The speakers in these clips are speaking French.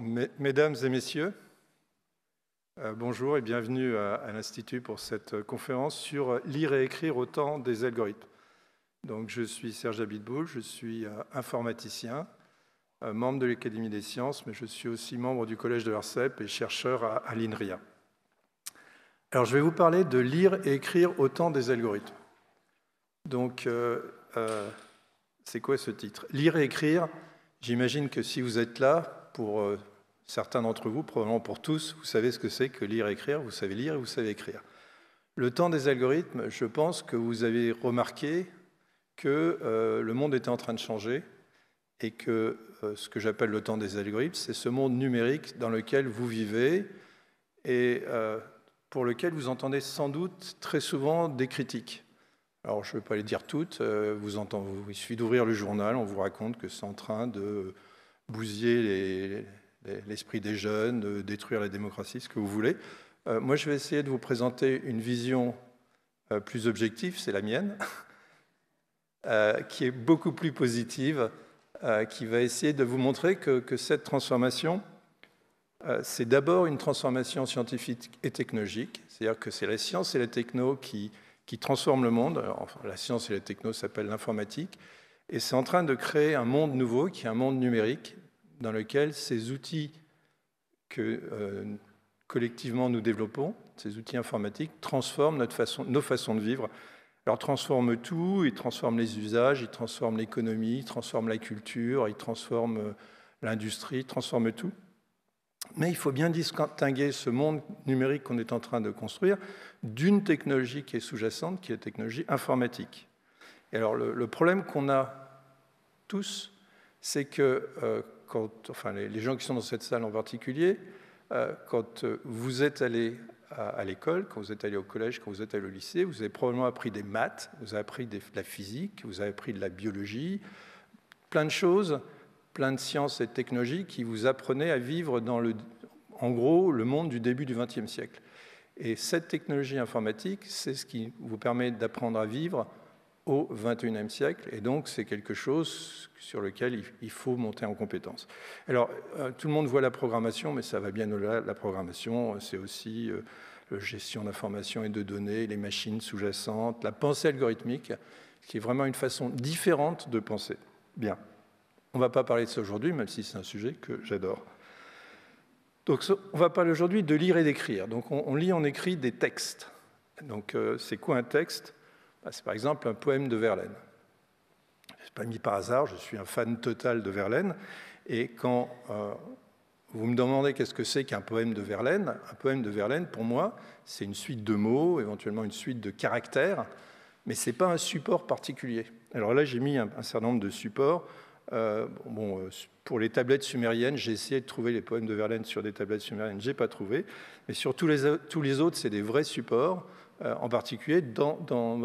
Mesdames et messieurs, euh, bonjour et bienvenue à, l'Institut pour cette conférence sur lire et écrire au temps des algorithmes. Donc, je suis Serge Abitboul, je suis euh, informaticien, euh, membre de l'Académie des sciences, mais je suis aussi membre du Collège de l'ARCEP et chercheur à, l'INRIA. Alors, je vais vous parler de lire et écrire au temps des algorithmes. Donc, c'est quoi ce titre? Lire et écrire, j'imagine que si vous êtes là, pour certains d'entre vous, probablement pour tous, vous savez ce que c'est que lire et écrire, vous savez lire et vous savez écrire. Le temps des algorithmes, je pense que vous avez remarqué que euh, le monde était en train de changer et que euh, ce que j'appelle le temps des algorithmes, c'est ce monde numérique dans lequel vous vivez et euh, pour lequel vous entendez sans doute très souvent des critiques. Alors je ne vais pas les dire toutes, il suffit d'ouvrir le journal, on vous raconte que c'est en train de bousiller les, l'esprit des jeunes, de détruire la démocratie, ce que vous voulez. Euh, moi, je vais essayer de vous présenter une vision euh, plus objective, c'est la mienne, euh, qui est beaucoup plus positive, qui va essayer de vous montrer que, cette transformation, c'est d'abord une transformation scientifique et technologique, c'est-à-dire que c'est la science et la techno qui, qui transforment le monde. la science et la techno s'appellent l'informatique, et c'est en train de créer un monde nouveau, qui est un monde numérique, dans lequel ces outils que euh, collectivement nous développons, ces outils informatiques, transforment notre façon, nos façons de vivre. Alors, transforment tout, ils transforment les usages, ils transforment l'économie, ils transforment la culture, ils transforment euh, l'industrie, ils transforment tout. Mais il faut bien distinguer ce monde numérique qu'on est en train de construire d'une technologie qui est sous-jacente, qui est la technologie informatique. Alors, le, problème qu'on a tous, c'est que euh, enfin les, gens qui sont dans cette salle en particulier, euh, quand euh, vous êtes allé à, l'école, quand vous êtes allé au collège, quand vous êtes allé au lycée, vous avez probablement appris des maths, vous avez appris de la physique, vous avez appris de la biologie, plein de choses, plein de sciences et de technologies qui vous apprenaient à vivre dans le, en gros, le monde du début du XXe siècle. Et cette technologie informatique, c'est ce qui vous permet d'apprendre à vivre au XXIe siècle, et donc c'est quelque chose sur lequel il faut monter en compétence. Alors, euh, tout le monde voit la programmation, mais ça va bien au-delà. La programmation, c'est aussi euh, la gestion d'informations et de données, les machines sous-jacentes, la pensée algorithmique, qui est vraiment une façon différente de penser. Bien, on ne va pas parler de ça aujourd'hui, même si c'est un sujet que j'adore. Donc, on va parler aujourd'hui de lire et d'écrire. Donc, on, lit, on écrit des textes. Donc, euh, c'est quoi un texte? C'est par exemple un poème de Verlaine. Ce n'est pas mis par hasard, je suis un fan total de Verlaine. Et quand euh, vous me demandez qu'est-ce que c'est qu'un poème de Verlaine, un poème de Verlaine, pour moi, c'est une suite de mots, éventuellement une suite de caractères, mais ce n'est pas un support particulier. Alors là, j'ai mis un, certain nombre de supports. Euh, bon, euh, pour les tablettes sumériennes, j'ai essayé de trouver les poèmes de Verlaine sur des tablettes sumériennes, je n'ai pas trouvé. Mais sur tous les autres, c'est des vrais supports. Euh, en particulier dans,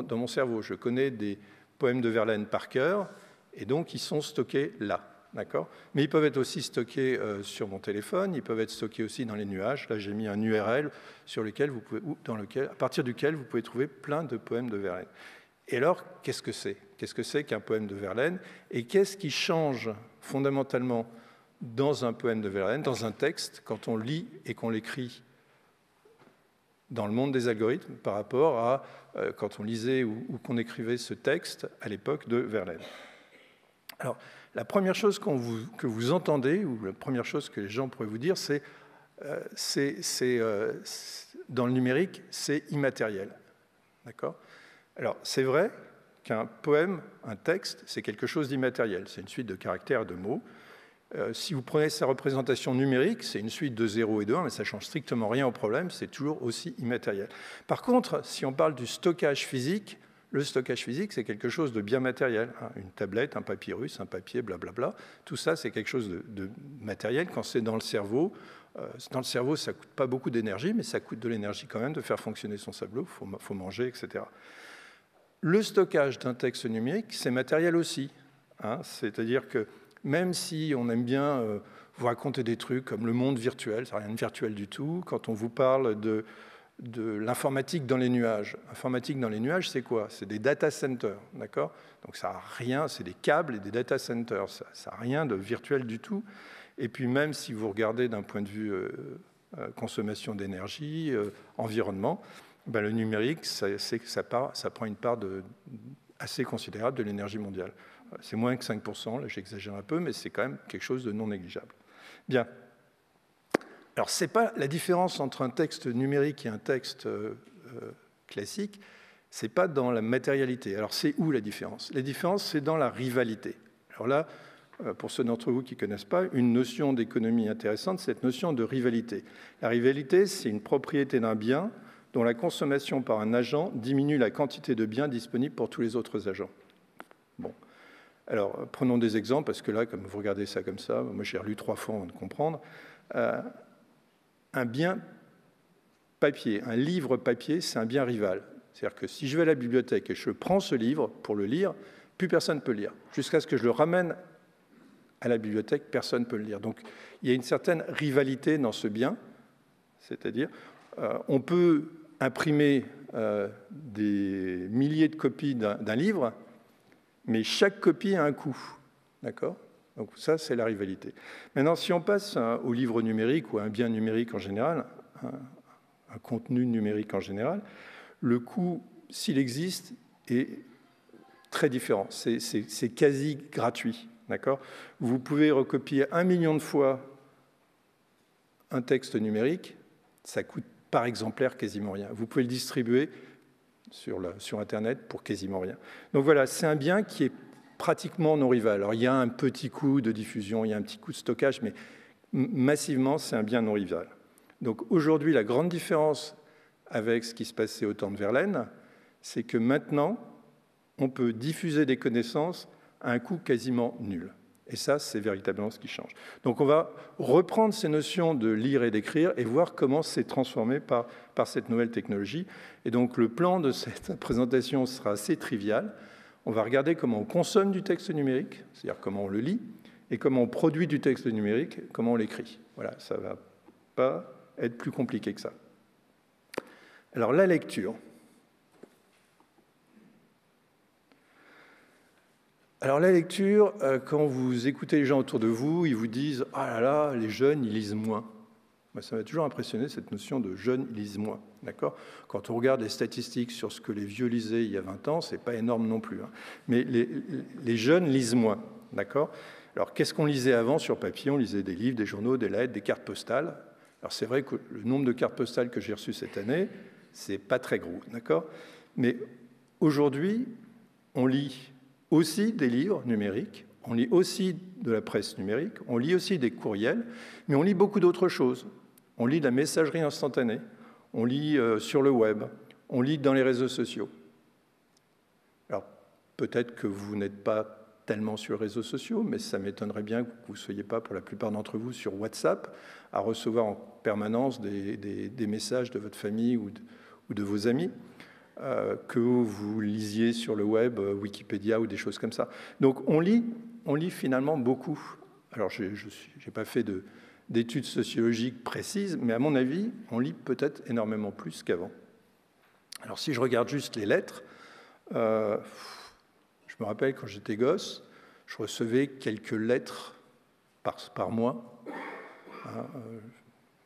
mon cerveau. Je connais des poèmes de Verlaine par cœur, et donc ils sont stockés là. D'accord? Mais ils peuvent être aussi stockés euh, sur mon téléphone, ils peuvent être stockés aussi dans les nuages. Là, j'ai mis un URL sur lequel vous pouvez, dans lequel, à partir duquel vous pouvez trouver plein de poèmes de Verlaine. Et alors, qu'est-ce que c'est? Qu'est-ce que c'est qu'un poème de Verlaine? Et qu'est-ce qui change fondamentalement dans un poème de Verlaine, dans un texte, quand on lit et qu'on l'écrit dans le monde des algorithmes par rapport à euh, quand on lisait ou, qu'on écrivait ce texte à l'époque de Verlaine. Alors, la première chose que vous entendez, ou la première chose que les gens pourraient vous dire, c'est euh, euh, dans le numérique, c'est immatériel. D'accord? Alors, c'est vrai qu'un poème, un texte, c'est quelque chose d'immatériel. C'est une suite de caractères, de mots. Euh, si vous prenez sa représentation numérique, c'est une suite de 0 et de 1, mais ça change strictement rien au problème, c'est toujours aussi immatériel. Par contre, si on parle du stockage physique, le stockage physique, c'est quelque chose de bien matériel. Hein. Une tablette, un papyrus, un papier, blablabla. Tout ça, c'est quelque chose de, matériel. Quand c'est dans le cerveau, euh, dans le cerveau, ça ne coûte pas beaucoup d'énergie, mais ça coûte de l'énergie quand même de faire fonctionner son cerveau. Il faut, manger, etc. Le stockage d'un texte numérique, c'est matériel aussi. Hein. C'est-à-dire que même si on aime bien euh, vous raconter des trucs comme le monde virtuel, ça n'a rien de virtuel du tout, quand on vous parle de, l'informatique dans les nuages. Informatique dans les nuages, c'est quoi? C'est des data centers, d'accord? Donc ça n'a rien, c'est des câbles et des data centers, ça n'a rien de virtuel du tout. Et puis même si vous regardez d'un point de vue consommation d'énergie, environnement, ben, le numérique, ça, ça, ça, prend une part de, assez considérable de l'énergie mondiale. C'est moins que 5%, là j'exagère un peu, mais c'est quand même quelque chose de non négligeable. Bien. Alors, ce n'est pas la différence entre un texte numérique et un texte euh, euh, classique, ce n'est pas dans la matérialité. Alors, c'est où la différence? La différence, c'est dans la rivalité. Alors là, euh, pour ceux d'entre vous qui ne connaissent pas, une notion d'économie intéressante, c'est cette notion de rivalité. La rivalité, c'est une propriété d'un bien dont la consommation par un agent diminue la quantité de biens disponibles pour tous les autres agents. Alors, prenons des exemples, parce que là, comme vous regardez ça comme ça, moi j'ai relu trois fois avant de comprendre. Euh, un bien papier, un livre papier, c'est un bien rival. C'est-à-dire que si je vais à la bibliothèque et je prends ce livre pour le lire, plus personne ne peut le lire. Jusqu'à ce que je le ramène à la bibliothèque, personne ne peut le lire. Donc il y a une certaine rivalité dans ce bien, c'est-à-dire euh, on peut imprimer euh, des milliers de copies d'un livre, mais chaque copie a un coût. D'accord? Donc ça, c'est la rivalité. Maintenant, si on passe hein, au livre numérique ou à un bien numérique en général, un, contenu numérique en général, le coût, s'il existe, est très différent. C'est quasi gratuit. D'accord? Vous pouvez recopier un million de fois un texte numérique, ça coûte par exemplaire quasiment rien. Vous pouvez le distribuer sur, Internet pour quasiment rien. Donc voilà, c'est un bien qui est pratiquement non rival. Alors il y a un petit coût de diffusion, il y a un petit coût de stockage, mais massivement, c'est un bien non rival. Donc aujourd'hui, la grande différence avec ce qui se passait au temps de Verlaine, c'est que maintenant, on peut diffuser des connaissances à un coût quasiment nul. Et ça, c'est véritablement ce qui change. Donc on va reprendre ces notions de lire et d'écrire et voir comment c'est transformé par, par cette nouvelle technologie. Et donc le plan de cette présentation sera assez trivial. On va regarder comment on consomme du texte numérique, c'est-à-dire comment on le lit, et comment on produit du texte numérique, comment on l'écrit. Voilà, ça ne va pas être plus compliqué que ça. Alors la lecture. Alors la lecture, euh, quand vous écoutez les gens autour de vous, ils vous disent « Ah là là, les jeunes, ils lisent moins ». Ça m'a toujours impressionné, cette notion de « jeunes, ils lisent moins ». D'accord? Quand on regarde les statistiques sur ce que les vieux lisaient il y a 20 ans, ce n'est pas énorme non plus. Hein. Mais les, jeunes lisent moins. D'accord? Alors qu'est-ce qu'on lisait avant sur papier? On lisait des livres, des journaux, des lettres, des cartes postales. Alors c'est vrai que le nombre de cartes postales que j'ai reçues cette année, c'est pas très gros. D'accord? Mais aujourd'hui, on lit aussi des livres numériques, on lit aussi de la presse numérique, on lit aussi des courriels, mais on lit beaucoup d'autres choses. On lit de la messagerie instantanée, on lit euh, sur le web, on lit dans les réseaux sociaux. Alors peut-être que vous n'êtes pas tellement sur les réseaux sociaux, mais ça m'étonnerait bien que vous ne soyez pas, pour la plupart d'entre vous, sur WhatsApp, à recevoir en permanence des, messages de votre famille ou de vos amis. Euh, que vous lisiez sur le web, euh, Wikipédia ou des choses comme ça. Donc on lit, on lit finalement beaucoup. Alors je n'ai pas fait d'études sociologiques précises, mais à mon avis, on lit peut-être énormément plus qu'avant. Alors si je regarde juste les lettres, euh, je me rappelle quand j'étais gosse, je recevais quelques lettres par, mois. Hein,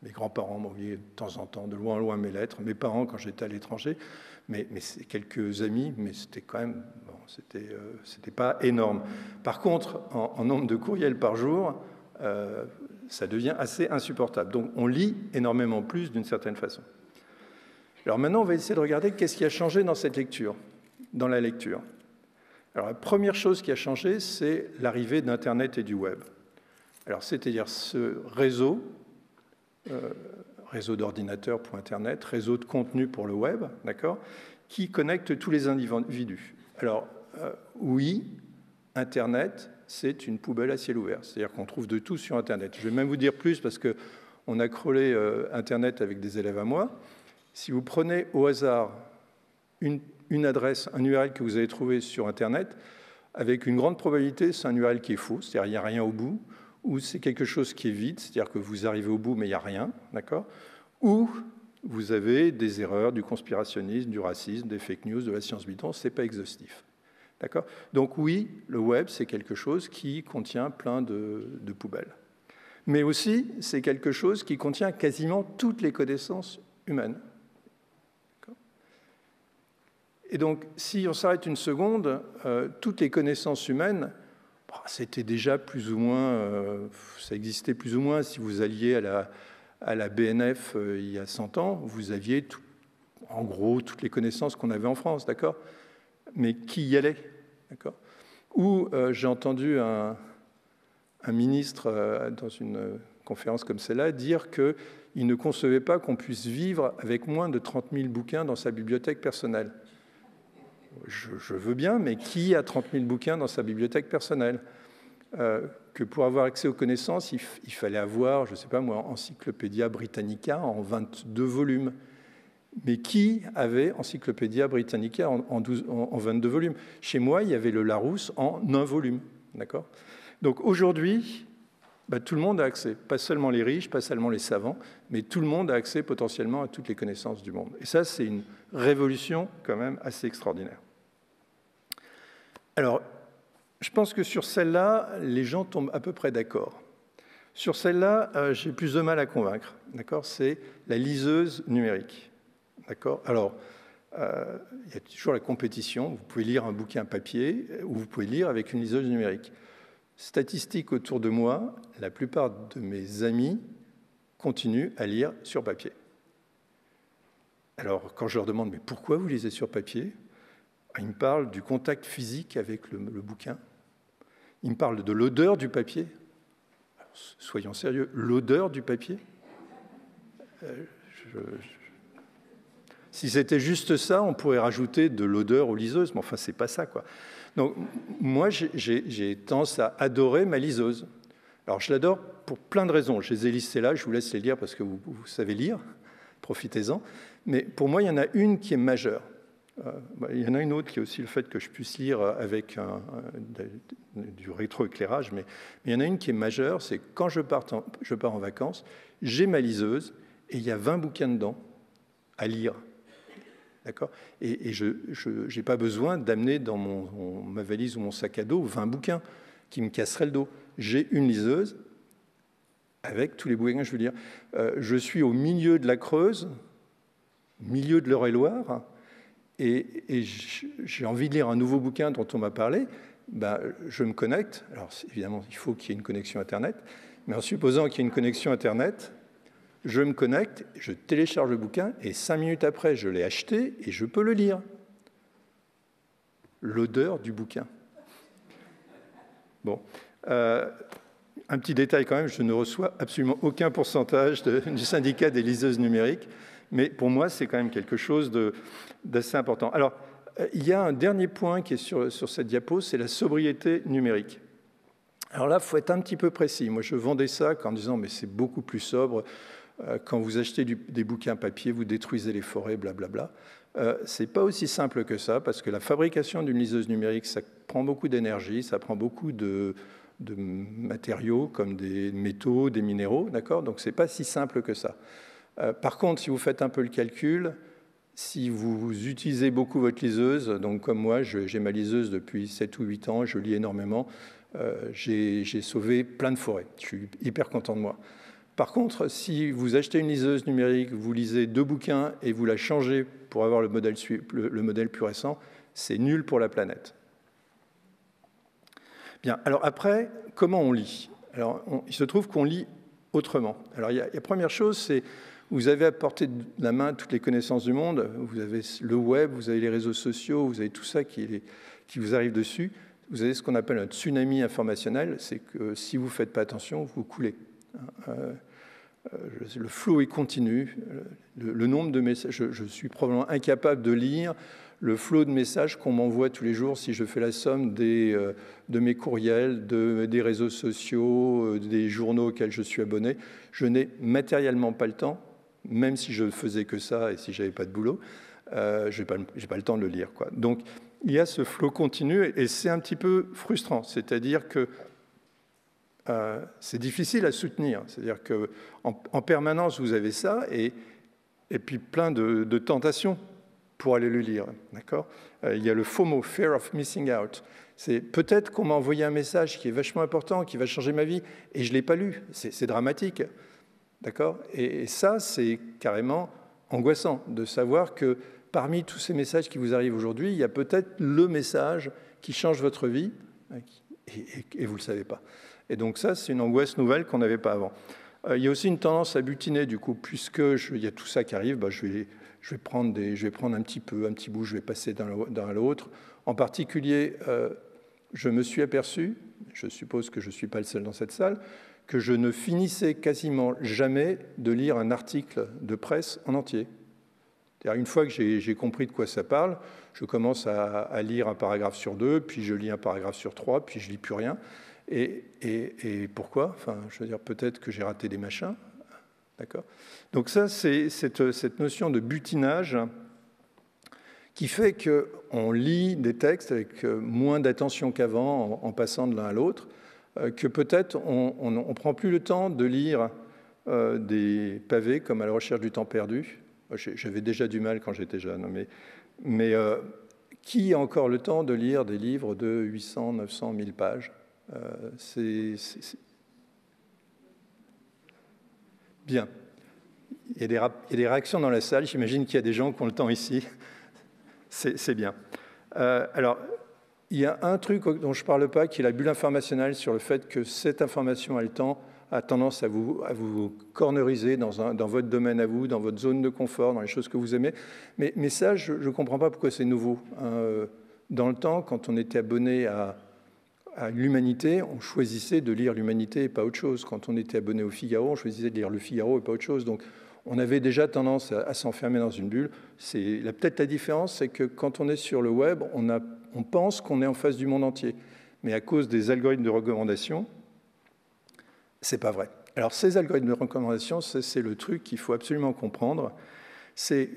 mes grands-parents m'envoyaient de temps en temps, de loin en loin, mes lettres. Mes parents, quand j'étais à l'étranger, mais, mais quelques amis, mais c'était quand même, bon, c'était, euh, c'était pas énorme. Par contre, en, nombre de courriels par jour, euh, ça devient assez insupportable. Donc on lit énormément plus d'une certaine façon. Alors maintenant, on va essayer de regarder qu'est-ce qui a changé dans cette lecture, dans la lecture. Alors la première chose qui a changé, c'est l'arrivée d'Internet et du web. Alors c'est-à-dire ce réseau euh, réseau d'ordinateurs pour Internet, réseau de contenu pour le web, d'accord, qui connecte tous les individus. Alors, euh, oui, Internet, c'est une poubelle à ciel ouvert, c'est-à-dire qu'on trouve de tout sur Internet. Je vais même vous dire plus parce que on a crôlé euh, Internet avec des élèves à moi. Si vous prenez au hasard une, une adresse, un URL que vous avez trouvé sur Internet, avec une grande probabilité, c'est un URL qui est faux, c'est-à-dire il n'y a rien au bout, ou c'est quelque chose qui est vide, c'est-à-dire que vous arrivez au bout mais il n'y a rien, d'accord? Ou vous avez des erreurs, du conspirationnisme, du racisme, des fake news, de la science bidon, ce n'est pas exhaustif. D'accord? Donc oui, le web, c'est quelque chose qui contient plein de, poubelles. Mais aussi, c'est quelque chose qui contient quasiment toutes les connaissances humaines. Et donc, si on s'arrête une seconde, euh, toutes les connaissances humaines, c'était déjà plus ou moins, euh, ça existait plus ou moins. Si vous alliez à la, à la BNF euh, il y a 100 ans, vous aviez en gros toutes les connaissances qu'on avait en France, d'accord? Mais qui y allait, d'accord? Ou j'ai entendu un, un ministre dans une conférence comme celle-là dire qu'il ne concevait pas qu'on puisse vivre avec moins de 30 000 bouquins dans sa bibliothèque personnelle je, veux bien, mais qui a 30 000 bouquins dans sa bibliothèque personnelle? Euh, Que pour avoir accès aux connaissances, il, fallait avoir, je ne sais pas moi, Encyclopédia Britannica en 22 volumes. Mais qui avait Encyclopédia Britannica en, en, 22 volumes? Chez moi, il y avait le Larousse en un volume. Donc aujourd'hui, bah, tout le monde a accès, pas seulement les riches, pas seulement les savants, mais tout le monde a accès potentiellement à toutes les connaissances du monde. Et ça, c'est une révolution quand même assez extraordinaire. Alors, je pense que sur celle-là, les gens tombent à peu près d'accord. Sur celle-là, euh, j'ai plus de mal à convaincre. D'accord? C'est la liseuse numérique. D'accord? Alors, euh, il y a toujours la compétition. Vous pouvez lire un bouquin papier ou vous pouvez lire avec une liseuse numérique. Statistique autour de moi, la plupart de mes amis continuent à lire sur papier. Alors, quand je leur demande, mais pourquoi vous lisez sur papier? Ils me parlent du contact physique avec le, bouquin. Ils me parlent de l'odeur du papier. soyons sérieux, l'odeur du papier euh, Si c'était juste ça, on pourrait rajouter de l'odeur aux liseuses, mais enfin, c'est pas ça, quoi. Donc, moi, j'ai tendance à adorer ma liseuse. Alors, je l'adore pour plein de raisons. Je les ai listées là, je vous laisse les lire parce que vous savez lire, profitez-en. Mais pour moi, il y en a une qui est majeure. Euh, bah, il y en a une autre qui est aussi le fait que je puisse lire avec du rétroéclairage, mais, il y en a une qui est majeure, c'est quand je pars, en, vacances, j'ai ma liseuse et il y a 20 bouquins dedans à lire. D'accord? Et, je n'ai pas besoin d'amener dans ma valise ou mon sac à dos 20 bouquins qui me casseraient le dos. J'ai une liseuse avec tous les bouquins, je veux dire. Euh, je suis au milieu de la Creuse, milieu de l'Eure-et-Loire, et, j'ai envie de lire un nouveau bouquin dont on m'a parlé, ben, je me connecte. Alors évidemment, il faut qu'il y ait une connexion Internet, mais en supposant qu'il y ait une connexion Internet, je me connecte, je télécharge le bouquin, et cinq minutes après, je l'ai acheté et je peux le lire. L'odeur du bouquin. Bon. Euh, un petit détail quand même, je ne reçois absolument aucun pourcentage du syndicat des liseuses numériques mais pour moi, c'est quand même quelque chose d'assez important. Alors, il y a un dernier point qui est sur, cette diapo, c'est la sobriété numérique. Alors là, il faut être un petit peu précis. Moi, je vendais ça en disant, mais c'est beaucoup plus sobre. Euh, quand vous achetez des bouquins papier, vous détruisez les forêts, blablabla. Euh, ce n'est pas aussi simple que ça, parce que la fabrication d'une liseuse numérique, ça prend beaucoup d'énergie, ça prend beaucoup de, de matériaux comme des métaux, des minéraux, d'accord? Donc, ce n'est pas si simple que ça. Euh, par contre, si vous faites un peu le calcul, si vous utilisez beaucoup votre liseuse, donc comme moi, j'ai ma liseuse depuis 7 ou 8 ans, je lis énormément, euh, j'ai sauvé plein de forêts. Je suis hyper content de moi. Par contre, si vous achetez une liseuse numérique, vous lisez deux bouquins et vous la changez pour avoir le modèle, le modèle plus récent, c'est nul pour la planète. Bien, alors après, comment on lit? Alors, il se trouve qu'on lit autrement. Alors, la première chose, c'est vous avez à portée de la main toutes les connaissances du monde. Vous avez le web, vous avez les réseaux sociaux, vous avez tout ça qui, vous arrive dessus. Vous avez ce qu'on appelle un tsunami informationnel. C'est que si vous ne faites pas attention, vous coulez. Euh, euh, le flot est continu. Le, nombre de messages, je, suis probablement incapable de lire le flot de messages qu'on m'envoie tous les jours si je fais la somme euh, de mes courriels, de, des réseaux sociaux, des journaux auxquels je suis abonné. Je n'ai matériellement pas le temps même si je faisais que ça et si je n'avais pas de boulot, euh, je n'ai pas, le temps de le lire. Donc il y a ce flot continu et c'est un petit peu frustrant. C'est-à-dire que euh, c'est difficile à soutenir. C'est-à-dire qu'en en, permanence, vous avez ça et, puis plein de, tentations. pour aller le lire. D'accord? Euh, Il y a le FOMO, Fear of Missing Out. C'est peut-être qu'on m'a envoyé un message qui est vachement important, qui va changer ma vie, et je ne l'ai pas lu. C'est dramatique. D'accord? Et, ça, c'est carrément angoissant de savoir que parmi tous ces messages qui vous arrivent aujourd'hui, il y a peut-être le message qui change votre vie, et, vous ne le savez pas. Et donc ça, c'est une angoisse nouvelle qu'on n'avait pas avant. Euh, il y a aussi une tendance à butiner, du coup, puisque il y a tout ça qui arrive, bah, je vais prendre un petit peu, un petit bout, je vais passer d'un à l'autre. En particulier, euh, je me suis aperçu, je suppose que je ne suis pas le seul dans cette salle, que je ne finissais quasiment jamais de lire un article de presse en entier. Une fois que j'ai compris de quoi ça parle, je commence à, lire un paragraphe sur deux, puis je lis un paragraphe sur trois, puis je lis plus rien. Et, pourquoi? Enfin, je veux dire, peut-être que j'ai raté des machins. D'accord? Donc ça, c'est cette, notion de butinage qui fait qu'on lit des textes avec euh, moins d'attention qu'avant en, passant de l'un à l'autre, que peut-être on ne prend plus le temps de lire euh, des pavés comme à la recherche du temps perdu. J'avais déjà du mal quand j'étais jeune, mais, mais qui a encore le temps de lire des livres de 800, 900, 1000 pages C'est bien. Il y, a des, réactions dans la salle. J'imagine qu'il y a des gens qui ont le temps ici c'est bien. Euh, alors, il y a un truc dont je ne parle pas, qui est la bulle informationnelle sur le fait que cette information a le temps a tendance à vous, à vous corneriser dans, dans, votre domaine à vous, dans votre zone de confort, dans les choses que vous aimez. Mais, ça, je ne comprends pas pourquoi c'est nouveau. Hein. Dans le temps, quand on était abonné à, à l'humanité, on choisissait de lire l'humanité et pas autre chose. Quand on était abonné au Figaro, on choisissait de lire le Figaro et pas autre chose. Donc on avait déjà tendance à, s'enfermer dans une bulle. Peut-être la différence, c'est que quand on est sur le web, on, on pense qu'on est en face du monde entier, mais à cause des algorithmes de recommandation, c'est pas vrai. Alors ces algorithmes de recommandation, c'est le truc qu'il faut absolument comprendre. C'est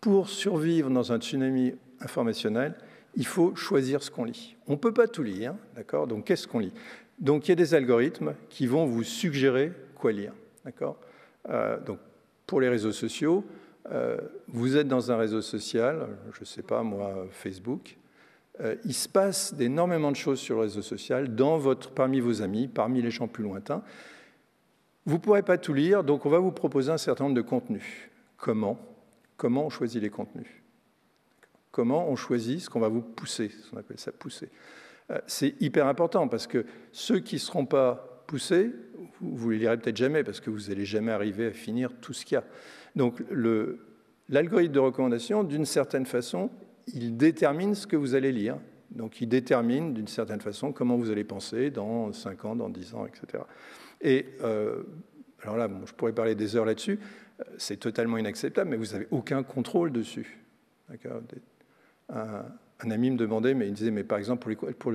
pour survivre dans un tsunami informationnel, il faut choisir ce qu'on lit. On ne peut pas tout lire, d'accord? Donc qu'est-ce qu'on lit? Donc il y a des algorithmes qui vont vous suggérer quoi lire, d'accord? Euh, Donc pour les réseaux sociaux, euh, vous êtes dans un réseau social, je ne sais pas moi, Facebook, il se passe énormément de choses sur le réseau social, dans votre, parmi vos amis, parmi les gens plus lointains. Vous ne pourrez pas tout lire, donc on va vous proposer un certain nombre de contenus. Comment? Comment on choisit les contenus? Comment on choisit ce qu'on va vous pousser, ce qu'on appelle ça pousser? Euh, C'est hyper important parce que ceux qui ne seront pas poussés, vous ne les lirez peut-être jamais parce que vous n'allez jamais arriver à finir tout ce qu'il y a. Donc l'algorithme de recommandation, d'une certaine façon, il détermine ce que vous allez lire. Donc il détermine d'une certaine façon comment vous allez penser dans 5 ans, dans 10 ans, etc. Et euh, alors là, je pourrais parler des heures là-dessus, c'est totalement inacceptable, mais vous n'avez aucun contrôle dessus. Un, ami me demandait, mais il disait, mais par exemple, pour,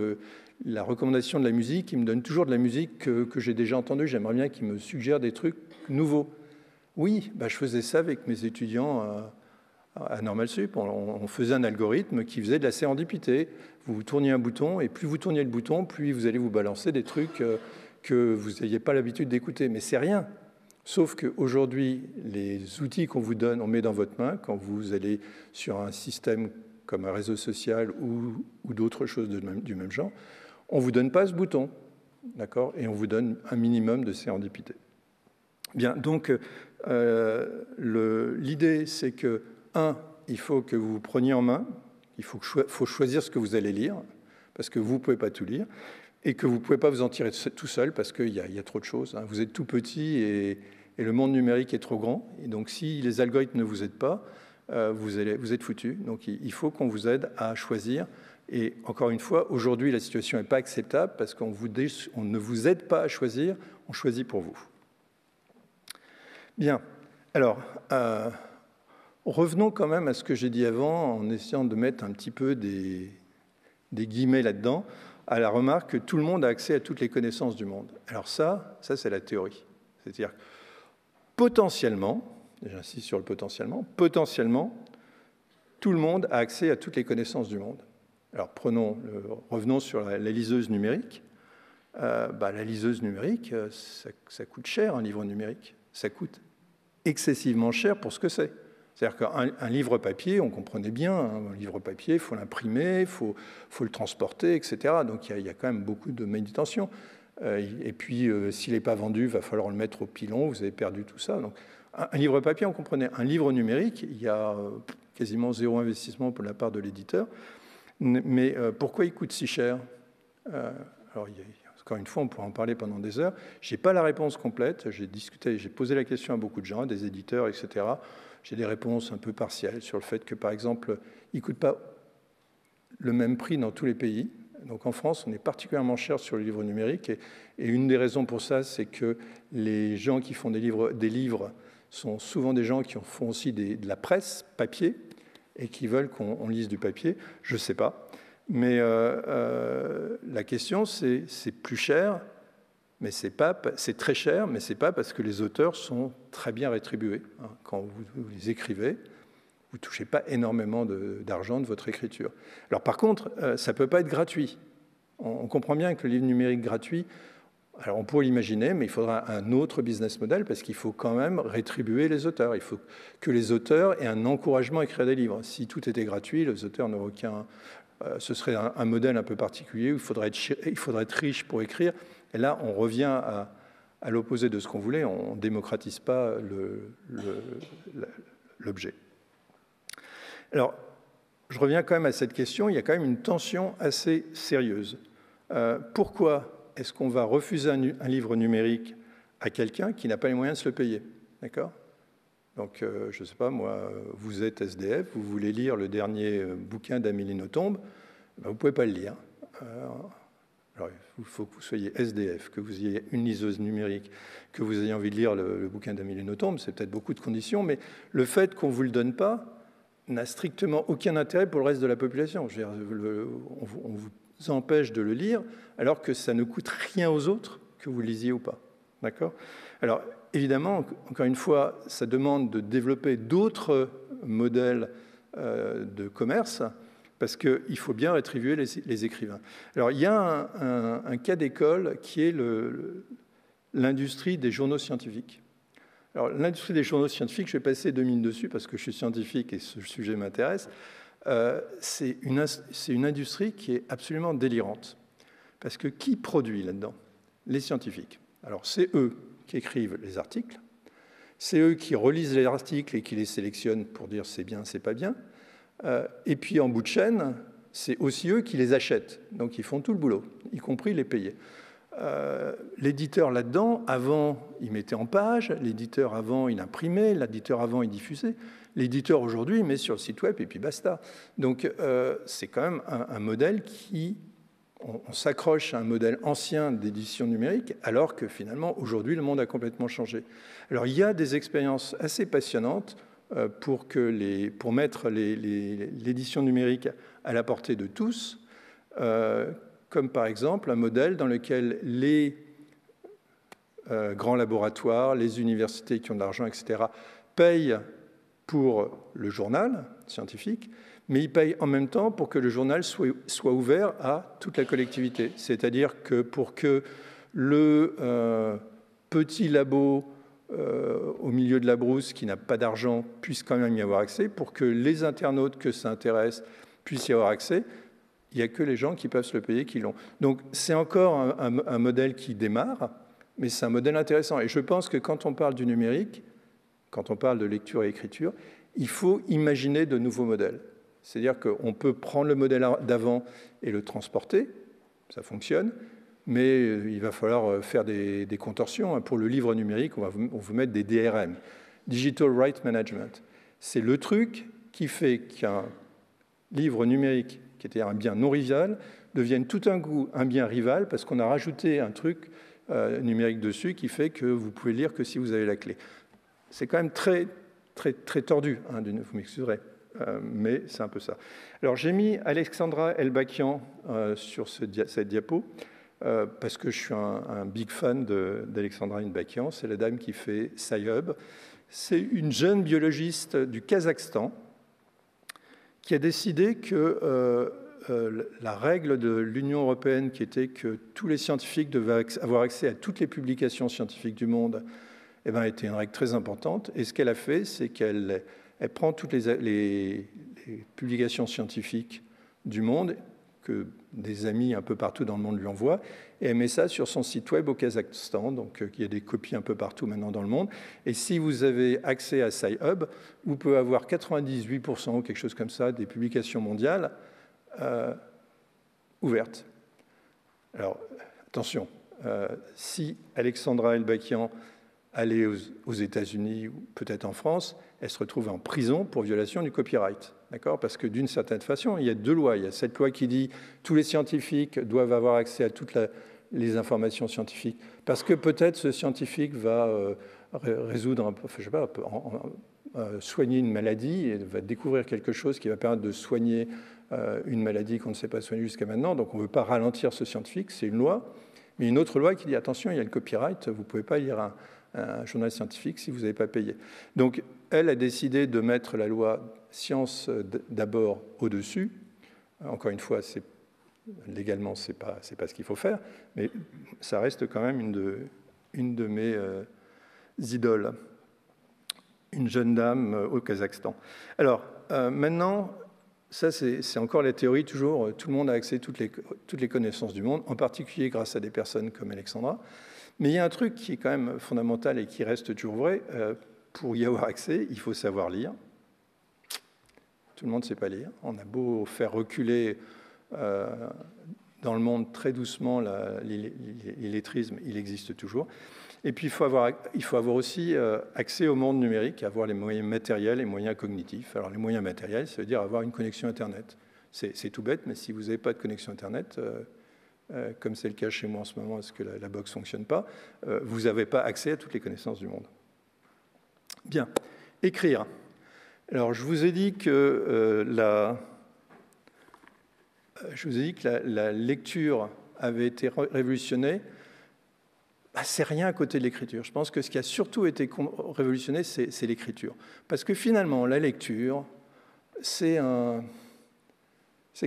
la recommandation de la musique, il me donne toujours de la musique que, j'ai déjà entendue. J'aimerais bien qu'il me suggère des trucs nouveaux. Oui, bah, je faisais ça avec mes étudiants à, Normal Sup. On, faisait un algorithme qui faisait de la sérendipité. Vous tourniez un bouton, et plus vous tourniez le bouton, plus vous allez vous balancer des trucs euh, que vous n'ayez pas l'habitude d'écouter. Mais c'est rien. Sauf qu'aujourd'hui, les outils qu'on vous donne, on met dans votre main quand vous allez sur un système comme un réseau social ou, d'autres choses du même genre, on ne vous donne pas ce bouton, d'accord Et on vous donne un minimum de sérendipité. Bien, donc euh, l'idée, c'est que, un, il faut que vous vous preniez en main, il faut, choisir ce que vous allez lire, parce que vous ne pouvez pas tout lire, et que vous ne pouvez pas vous en tirer tout seul, parce qu'il y, a trop de choses. Hein. Vous êtes tout petit et, le monde numérique est trop grand. Et donc, si les algorithmes ne vous aident pas, euh, vous, êtes foutu. Donc, il faut qu'on vous aide à choisir et encore une fois, aujourd'hui, la situation n'est pas acceptable parce qu'on ne vous aide pas à choisir, on choisit pour vous. Bien. Alors, euh, revenons quand même à ce que j'ai dit avant en essayant de mettre un petit peu des, guillemets là-dedans, à la remarque que tout le monde a accès à toutes les connaissances du monde. Alors ça, ça c'est la théorie. C'est-à-dire potentiellement, j'insiste sur le potentiellement, potentiellement, tout le monde a accès à toutes les connaissances du monde. Alors revenons sur la, liseuse numérique. Euh, bah, la liseuse numérique, euh, ça, coûte cher un livre numérique. Ça coûte excessivement cher pour ce que c'est. C'est-à-dire qu'un livre papier, on comprenait bien, hein, un livre papier, il faut l'imprimer, il faut, le transporter, etc. Donc il y, a, quand même beaucoup de manutention. Euh, et puis, euh, s'il n'est pas vendu, il va falloir le mettre au pilon, vous avez perdu tout ça. Donc, un, livre papier, on comprenait. Un livre numérique, il y a euh, quasiment zéro investissement pour la part de l'éditeur. Mais pourquoi il coûte si cher? Encore une fois, on pourra en parler pendant des heures. Je n'ai pas la réponse complète. J'ai discuté, j'ai posé la question à beaucoup de gens, des éditeurs, etc. J'ai des réponses un peu partielles sur le fait que, par exemple, il ne coûte pas le même prix dans tous les pays. Donc en France, on est particulièrement cher sur le livre numérique. Et, une des raisons pour ça, c'est que les gens qui font des livres, sont souvent des gens qui font aussi de la presse papier et qui veulent qu'on lise du papier. Je ne sais pas. Mais euh, euh, la question, c'est plus cher, mais c'est très cher, mais c'est pas parce que les auteurs sont très bien rétribués. Hein. Quand vous, les écrivez, vous touchez pas énormément d'argent de, votre écriture. Alors par contre, euh, ça peut pas être gratuit. On, comprend bien que le livre numérique gratuit, alors on pourrait l'imaginer, mais il faudra un autre business model parce qu'il faut quand même rétribuer les auteurs. Il faut que les auteurs aient un encouragement à écrire des livres. Si tout était gratuit, les auteurs n'auraient aucun, euh, ce serait un, modèle un peu particulier où il faudrait, être, riche pour écrire. Et là, on revient à, l'opposé de ce qu'on voulait, on ne démocratise pas l'objet. Alors, je reviens quand même à cette question, il y a quand même une tension assez sérieuse. Euh, pourquoi est-ce qu'on va refuser un, livre numérique à quelqu'un qui n'a pas les moyens de se le payer? D'accord? Donc, euh, je ne sais pas, moi, vous êtes SDF, vous voulez lire le dernier euh, bouquin d'Amélie Nothomb, ben, vous ne pouvez pas le lire. Il faut que vous soyez SDF, que vous ayez une liseuse numérique, que vous ayez envie de lire le, bouquin d'Amélie Nothomb, c'est peut-être beaucoup de conditions, mais le fait qu'on ne vous le donne pas n'a strictement aucun intérêt pour le reste de la population. on, vous empêche de le lire, alors que ça ne coûte rien aux autres que vous lisiez ou pas. D'accord? Alors, évidemment, encore une fois, ça demande de développer d'autres modèles euh, de commerce parce qu'il faut bien rétribuer les, écrivains. Alors, il y a un, cas d'école qui est l'industrie des journaux scientifiques. Alors, l'industrie des journaux scientifiques, je vais passer deux minutes dessus parce que je suis scientifique et ce sujet m'intéresse. Euh, c'est une, une industrie qui est absolument délirante. Parce que qui produit là-dedans? Les scientifiques. Alors, c'est eux qui écrivent les articles. C'est eux qui relisent les articles et qui les sélectionnent pour dire c'est bien, c'est pas bien. Euh, et puis en bout de chaîne, c'est aussi eux qui les achètent. Donc ils font tout le boulot, y compris les payer. Euh, l'éditeur là-dedans, avant, il mettait en page, l'éditeur avant, il imprimait, l'éditeur avant, il diffusait. L'éditeur aujourd'hui, il met sur le site web et puis basta. Donc euh, c'est quand même un modèle qui on, s'accroche à un modèle ancien d'édition numérique, alors que finalement, aujourd'hui, le monde a complètement changé. Alors, il y a des expériences assez passionnantes euh, pour, mettre l'édition numérique à la portée de tous, euh, comme par exemple un modèle dans lequel les euh, grands laboratoires, les universités qui ont de l'argent, etc., payent pour le journal scientifique, mais il paye en même temps pour que le journal soit, ouvert à toute la collectivité. C'est-à-dire que pour que le petit labo euh, au milieu de la brousse qui n'a pas d'argent puisse quand même y avoir accès, pour que les internautes que ça intéresse puissent y avoir accès, il n'y a que les gens qui peuvent se le payer qui l'ont. Donc c'est encore un modèle qui démarre, mais c'est un modèle intéressant. Et je pense que quand on parle du numérique, quand on parle de lecture et écriture, il faut imaginer de nouveaux modèles. C'est-à-dire qu'on peut prendre le modèle d'avant et le transporter, ça fonctionne, mais euh, il va falloir euh, faire des, contorsions. Pour le livre numérique, on va vous mettre des DRM, Digital Right Management. C'est le truc qui fait qu'un livre numérique, qui était un bien non rival, devienne tout un coup un bien rival parce qu'on a rajouté un truc euh, numérique dessus qui fait que vous pouvez lire que si vous avez la clé. C'est quand même très, très, très tordu, hein, vous m'excuserez. Mais c'est un peu ça. Alors j'ai mis Alexandra Elbakian sur cette diapo euh, parce que je suis un, big fan d'Alexandra Elbakian. C'est la dame qui fait SciHub. C'est une jeune biologiste du Kazakhstan qui a décidé que la règle de l'Union européenne qui était que tous les scientifiques devaient avoir accès à toutes les publications scientifiques du monde eh ben, était une règle très importante. Et ce qu'elle a fait, c'est qu'elle Elle prend toutes les, publications scientifiques du monde que des amis un peu partout dans le monde lui envoient, et elle met ça sur son site web au Kazakhstan, donc euh, il y a des copies un peu partout maintenant dans le monde. Et si vous avez accès à SciHub, vous pouvez avoir 98% ou quelque chose comme ça des publications mondiales euh, ouvertes. Alors, attention, euh, si Alexandra Elbakian allait aux, États-Unis ou peut-être en France, elle se retrouve en prison pour violation du copyright. D'accord? Parce que d'une certaine façon, il y a deux lois. Il y a cette loi qui dit tous les scientifiques doivent avoir accès à toutes les informations scientifiques. Parce que peut-être ce scientifique va euh, résoudre, sais pas, euh, soigner une maladie et va découvrir quelque chose qui va permettre de soigner euh, une maladie qu'on ne sait pas soigner jusqu'à maintenant. Donc on ne veut pas ralentir ce scientifique, c'est une loi. Mais une autre loi qui dit attention, il y a le copyright, vous ne pouvez pas lire un journal scientifique si vous n'avez pas payé. Donc, elle a décidé de mettre la loi science d'abord au-dessus. Encore une fois, légalement, ce n'est pas, pas, ce qu'il faut faire, mais ça reste quand même une de, une de mes euh, idoles, une jeune dame euh, au Kazakhstan. Alors, euh, maintenant, ça, c'est encore la théorie, toujours, tout le monde a accès à toutes les, toutes les connaissances du monde, en particulier grâce à des personnes comme Alexandra. Mais il y a un truc qui est quand même fondamental et qui reste toujours vrai. Euh, pour y avoir accès, il faut savoir lire. Tout le monde ne sait pas lire. On a beau faire reculer euh, dans le monde très doucement l'illettrisme, il existe toujours. Et puis il faut avoir, aussi euh, accès au monde numérique, avoir les moyens matériels et moyens cognitifs. Alors les moyens matériels, ça veut dire avoir une connexion Internet. C'est tout bête, mais si vous n'avez pas de connexion Internet, euh, comme c'est le cas chez moi en ce moment, parce que la, box ne fonctionne pas, vous n'avez pas accès à toutes les connaissances du monde. Bien, écrire. Alors, je vous ai dit que euh, la, lecture avait été révolutionnée. Bah, c'est rien à côté de l'écriture. Je pense que ce qui a surtout été révolutionné, c'est l'écriture. Parce que finalement, la lecture, c'est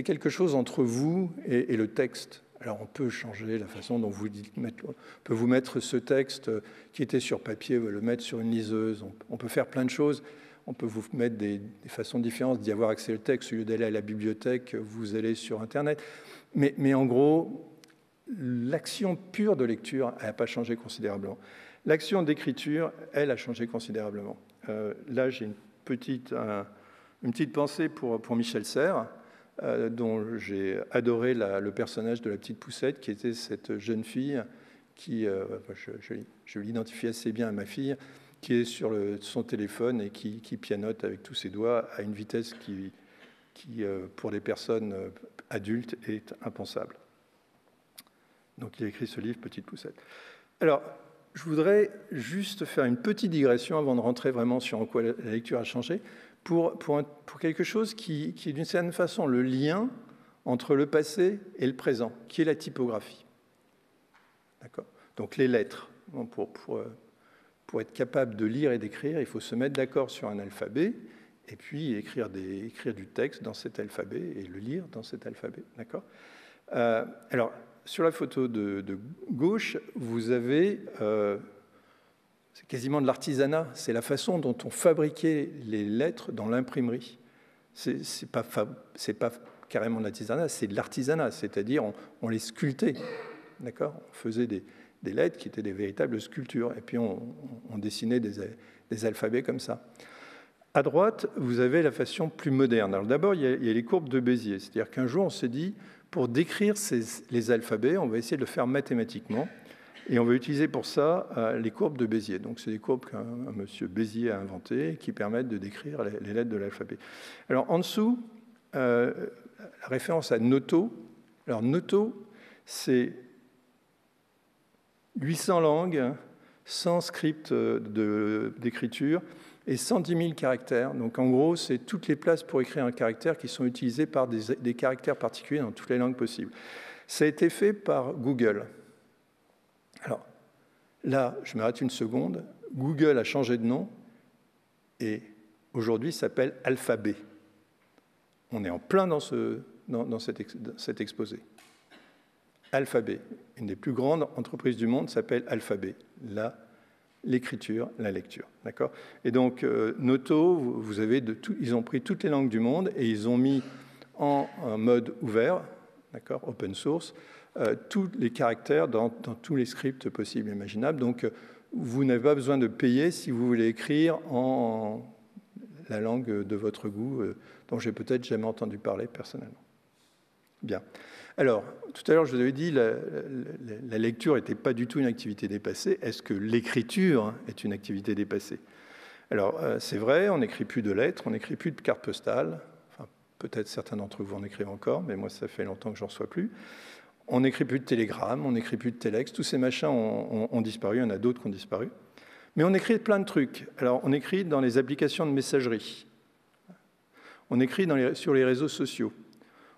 quelque chose entre vous et le texte. Alors on peut changer la façon dont vous dites, on peut vous mettre ce texte qui était sur papier, le mettre sur une liseuse, on peut faire plein de choses, on peut vous mettre des, façons différentes d'y avoir accès au texte, au lieu d'aller à la bibliothèque, vous allez sur Internet. Mais, en gros, l'action pure de lecture, n'a pas changé considérablement. L'action d'écriture, elle, a changé considérablement. Euh, là, j'ai une petite, une petite pensée pour, pour Michel Serres, euh, dont j'ai adoré le personnage de la petite poussette, qui était cette jeune fille qui, euh, je, l'identifie assez bien à ma fille, qui est sur son téléphone et qui, pianote avec tous ses doigts à une vitesse qui, euh, pour des personnes adultes, est impensable. Donc il a écrit ce livre, Petite poussette. Alors, je voudrais juste faire une petite digression avant de rentrer vraiment sur en quoi la lecture a changé pour, pour, quelque chose qui, qui est d'une certaine façon le lien entre le passé et le présent, qui est la typographie. D'accord? Donc les lettres. Pour, pour, pour, être capable de lire et d'écrire, il faut se mettre d'accord sur un alphabet et puis écrire, du texte dans cet alphabet et le lire dans cet alphabet. D'accord? Euh, Alors, sur la photo de, gauche, vous avez euh, c'est quasiment de l'artisanat. C'est la façon dont on fabriquait les lettres dans l'imprimerie. C'est pas, pas carrément de l'artisanat, c'est de l'artisanat, c'est-à-dire on, les sculptait. D'accord? On faisait des, lettres qui étaient des véritables sculptures, et puis on, dessinait des, alphabets comme ça. À droite, vous avez la façon plus moderne. Alors d'abord, il, y a les courbes de Bézier, c'est-à-dire qu'un jour, on s'est dit, pour décrire les alphabets, on va essayer de le faire mathématiquement. Et on va utiliser pour ça euh, les courbes de Bézier. Donc, c'est des courbes qu'un monsieur Bézier a inventées qui permettent de décrire les, lettres de l'alphabet. Alors, en dessous, euh, la référence à Noto. Alors, Noto, c'est 800 langues, 100 scripts d'écriture et 110 000 caractères. Donc, en gros, c'est toutes les places pour écrire un caractère qui sont utilisées par des, des caractères particuliers dans toutes les langues possibles. Ça a été fait par Google. Alors là, je m'arrête une seconde. Google a changé de nom et aujourd'hui s'appelle Alphabet. On est en plein dans, ce, dans, cet, exposé. Alphabet, une des plus grandes entreprises du monde, s'appelle Alphabet. Là, l'écriture, la lecture. D'accord? Et donc, euh, Noto, vous avez ils ont pris toutes les langues du monde et ils ont mis en mode ouvert, d'accord, open source, euh, tous les caractères dans, tous les scripts possibles et imaginables. Donc, euh, vous n'avez pas besoin de payer si vous voulez écrire en la langue de votre goût, dont j'ai peut-être jamais entendu parler personnellement. Bien. Alors, tout à l'heure, je vous avais dit, la, la, lecture n'était pas du tout une activité dépassée. Est-ce que l'écriture est une activité dépassée? Alors, euh, c'est vrai, on n'écrit plus de lettres, on n'écrit plus de cartes postales. Enfin, peut-être certains d'entre vous en écrivent encore, mais moi, ça fait longtemps que j'en reçois plus. On n'écrit plus de télégrammes, on n'écrit plus de téléx. Tous ces machins ont, disparu, il y en a d'autres qui ont disparu. Mais on écrit plein de trucs. Alors, on écrit dans les applications de messagerie. On écrit sur les réseaux sociaux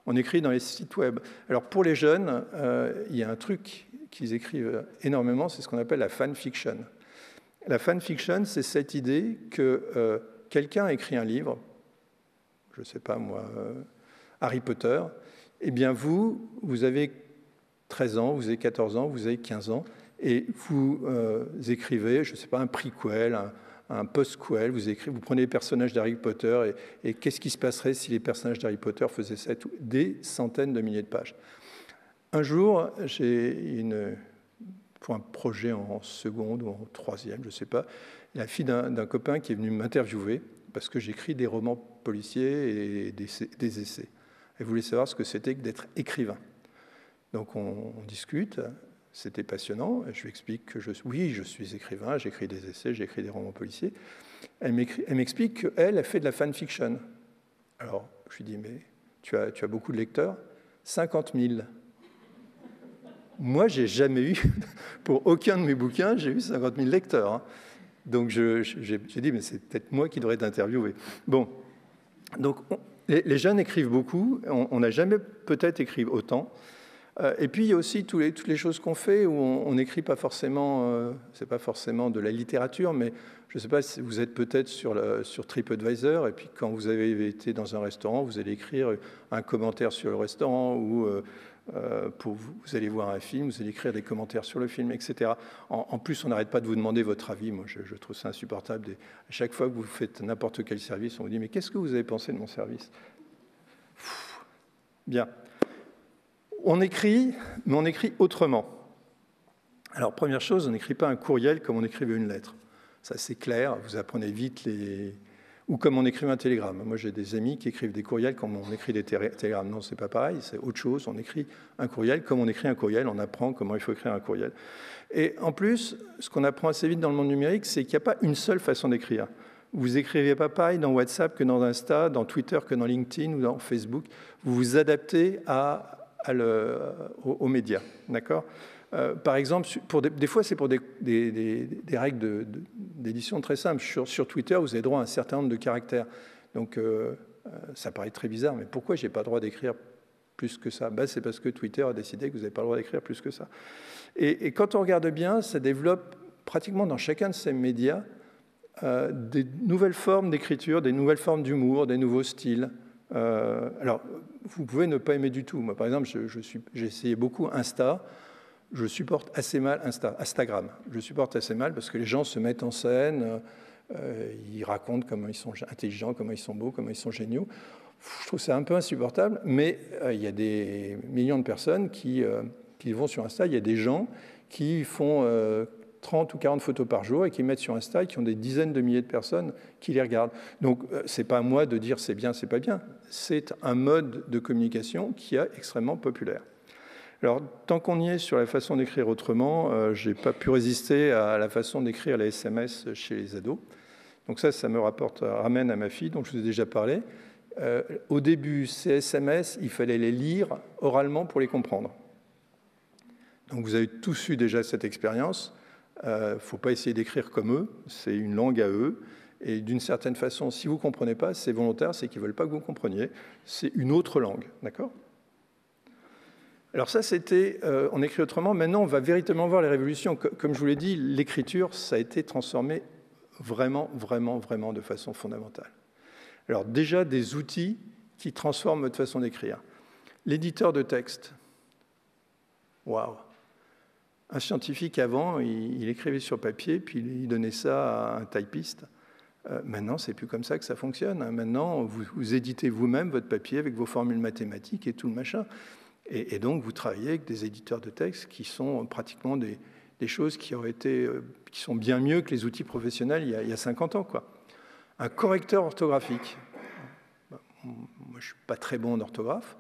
on écrit dans les sites web. Alors pour les jeunes, euh, il y a un truc qu'ils écrivent énormément, c'est ce qu'on appelle la fanfiction. La fanfiction, c'est cette idée que euh, quelqu'un écrit un livre, je ne sais pas moi, euh, Harry Potter, eh bien vous, vous avez 13 ans, vous avez 14 ans, vous avez 15 ans, et vous écrivez, je ne sais pas, un prequel, un, un post-quel, vous, vous prenez les personnages d'Harry Potter et, qu'est-ce qui se passerait si les personnages d'Harry Potter faisaient ça, des centaines de milliers de pages. Un jour, j'ai une, pour un projet en seconde ou en troisième, je ne sais pas, la fille d'un copain qui est venu m'interviewer parce que j'écris des romans policiers et des, essais. Elle voulait savoir ce que c'était que d'être écrivain. Donc on discute, c'était passionnant. Je lui explique que je, oui, je suis écrivain, j'écris des essais, j'écris des romans policiers. Elle m'explique qu'elle a fait de la fanfiction. Alors, je lui dis, mais tu as, beaucoup de lecteurs? 50 000. Moi, j'ai jamais eu, pour aucun de mes bouquins, j'ai eu 50 000 lecteurs. Hein. Donc, j'ai dit, mais c'est peut-être moi qui devrais t'interviewer. Bon, donc, les, jeunes écrivent beaucoup. On n'a jamais peut-être écrit autant. Euh, et puis il y a aussi toutes les, choses qu'on fait où on n'écrit pas forcément, euh, c'est pas forcément de la littérature, mais je ne sais pas si vous êtes peut-être sur, TripAdvisor et puis quand vous avez été dans un restaurant, vous allez écrire un commentaire sur le restaurant ou euh, pour vous, allez voir un film, vous allez écrire des commentaires sur le film, etc. En, plus, on n'arrête pas de vous demander votre avis. Moi, je, trouve ça insupportable. à chaque fois que vous faites n'importe quel service, on vous dit mais qu'est-ce que vous avez pensé de mon service? Bien on écrit, mais on écrit autrement. Alors, première chose, on n'écrit pas un courriel comme on écrivait une lettre. Ça, c'est clair, vous apprenez vite les... Ou comme on écrivait un télégramme. Moi, j'ai des amis qui écrivent des courriels comme on écrit des télégrammes. Non, c'est pas pareil, c'est autre chose. On écrit un courriel comme on écrit un courriel, on apprend comment il faut écrire un courriel. Et en plus, ce qu'on apprend assez vite dans le monde numérique, c'est qu'il n'y a pas une seule façon d'écrire. Vous écrivez pas pareil dans WhatsApp que dans Insta, dans Twitter que dans LinkedIn ou dans Facebook. Vous vous adaptez à, aux, médias. D'accord? Euh, par exemple, pour des, fois, c'est pour des, règles d'édition très simples. Sur, Twitter, vous avez droit à un certain nombre de caractères. Donc, euh, euh, ça paraît très bizarre, mais pourquoi je n'ai pas le droit d'écrire plus que ça? Ben, C'est parce que Twitter a décidé que vous n'avez pas le droit d'écrire plus que ça. Et, et, quand on regarde bien, ça développe pratiquement dans chacun de ces médias des nouvelles formes d'écriture, des nouvelles formes d'humour, des nouveaux styles. Euh, alors, vous pouvez ne pas aimer du tout. Moi, par exemple, j'ai essayé beaucoup Insta. Je supporte assez mal Insta, Instagram. Je supporte assez mal parce que les gens se mettent en scène, euh, ils racontent comment ils sont intelligents, comment ils sont beaux, comment ils sont géniaux. Je trouve ça un peu insupportable, mais euh, il y a des millions de personnes qui, qui, vont sur Insta. Il y a des gens qui font 30 ou 40 photos par jour et qui mettent sur Insta et qui ont des dizaines de milliers de personnes qui les regardent. Donc, euh, ce n'est pas à moi de dire c'est bien, c'est pas bien. C'est un mode de communication qui est extrêmement populaire. Alors, tant qu'on y est sur la façon d'écrire autrement, euh, je n'ai pas pu résister à la façon d'écrire les SMS chez les ados. Donc ça, ça me rapporte, ramène à ma fille, dont je vous ai déjà parlé. Euh, au début, ces SMS, il fallait les lire oralement pour les comprendre. Donc vous avez tous eu déjà cette expérience. Il euh, ne faut pas essayer d'écrire comme eux, c'est une langue à eux. Et d'une certaine façon, si vous ne comprenez pas, c'est volontaire, c'est qu'ils ne veulent pas que vous compreniez. C'est une autre langue, d'accord? Alors ça, c'était, euh, on écrit autrement. Maintenant, on va véritablement voir les révolutions. Comme je vous l'ai dit, l'écriture, ça a été transformé vraiment, vraiment, vraiment de façon fondamentale. Alors déjà, des outils qui transforment votre façon d'écrire. L'éditeur de texte. Waouh Un scientifique avant, il, écrivait sur papier, puis il donnait ça à un typiste. Euh, maintenant, c'est plus comme ça que ça fonctionne. Hein. Maintenant, vous, éditez vous-même votre papier avec vos formules mathématiques et tout le machin. Et, donc, vous travaillez avec des éditeurs de texte qui sont pratiquement des, choses qui, été, euh, qui sont bien mieux que les outils professionnels il y a, il y a 50 ans. Quoi. Un correcteur orthographique. Bah, moi, je ne suis pas très bon en orthographe.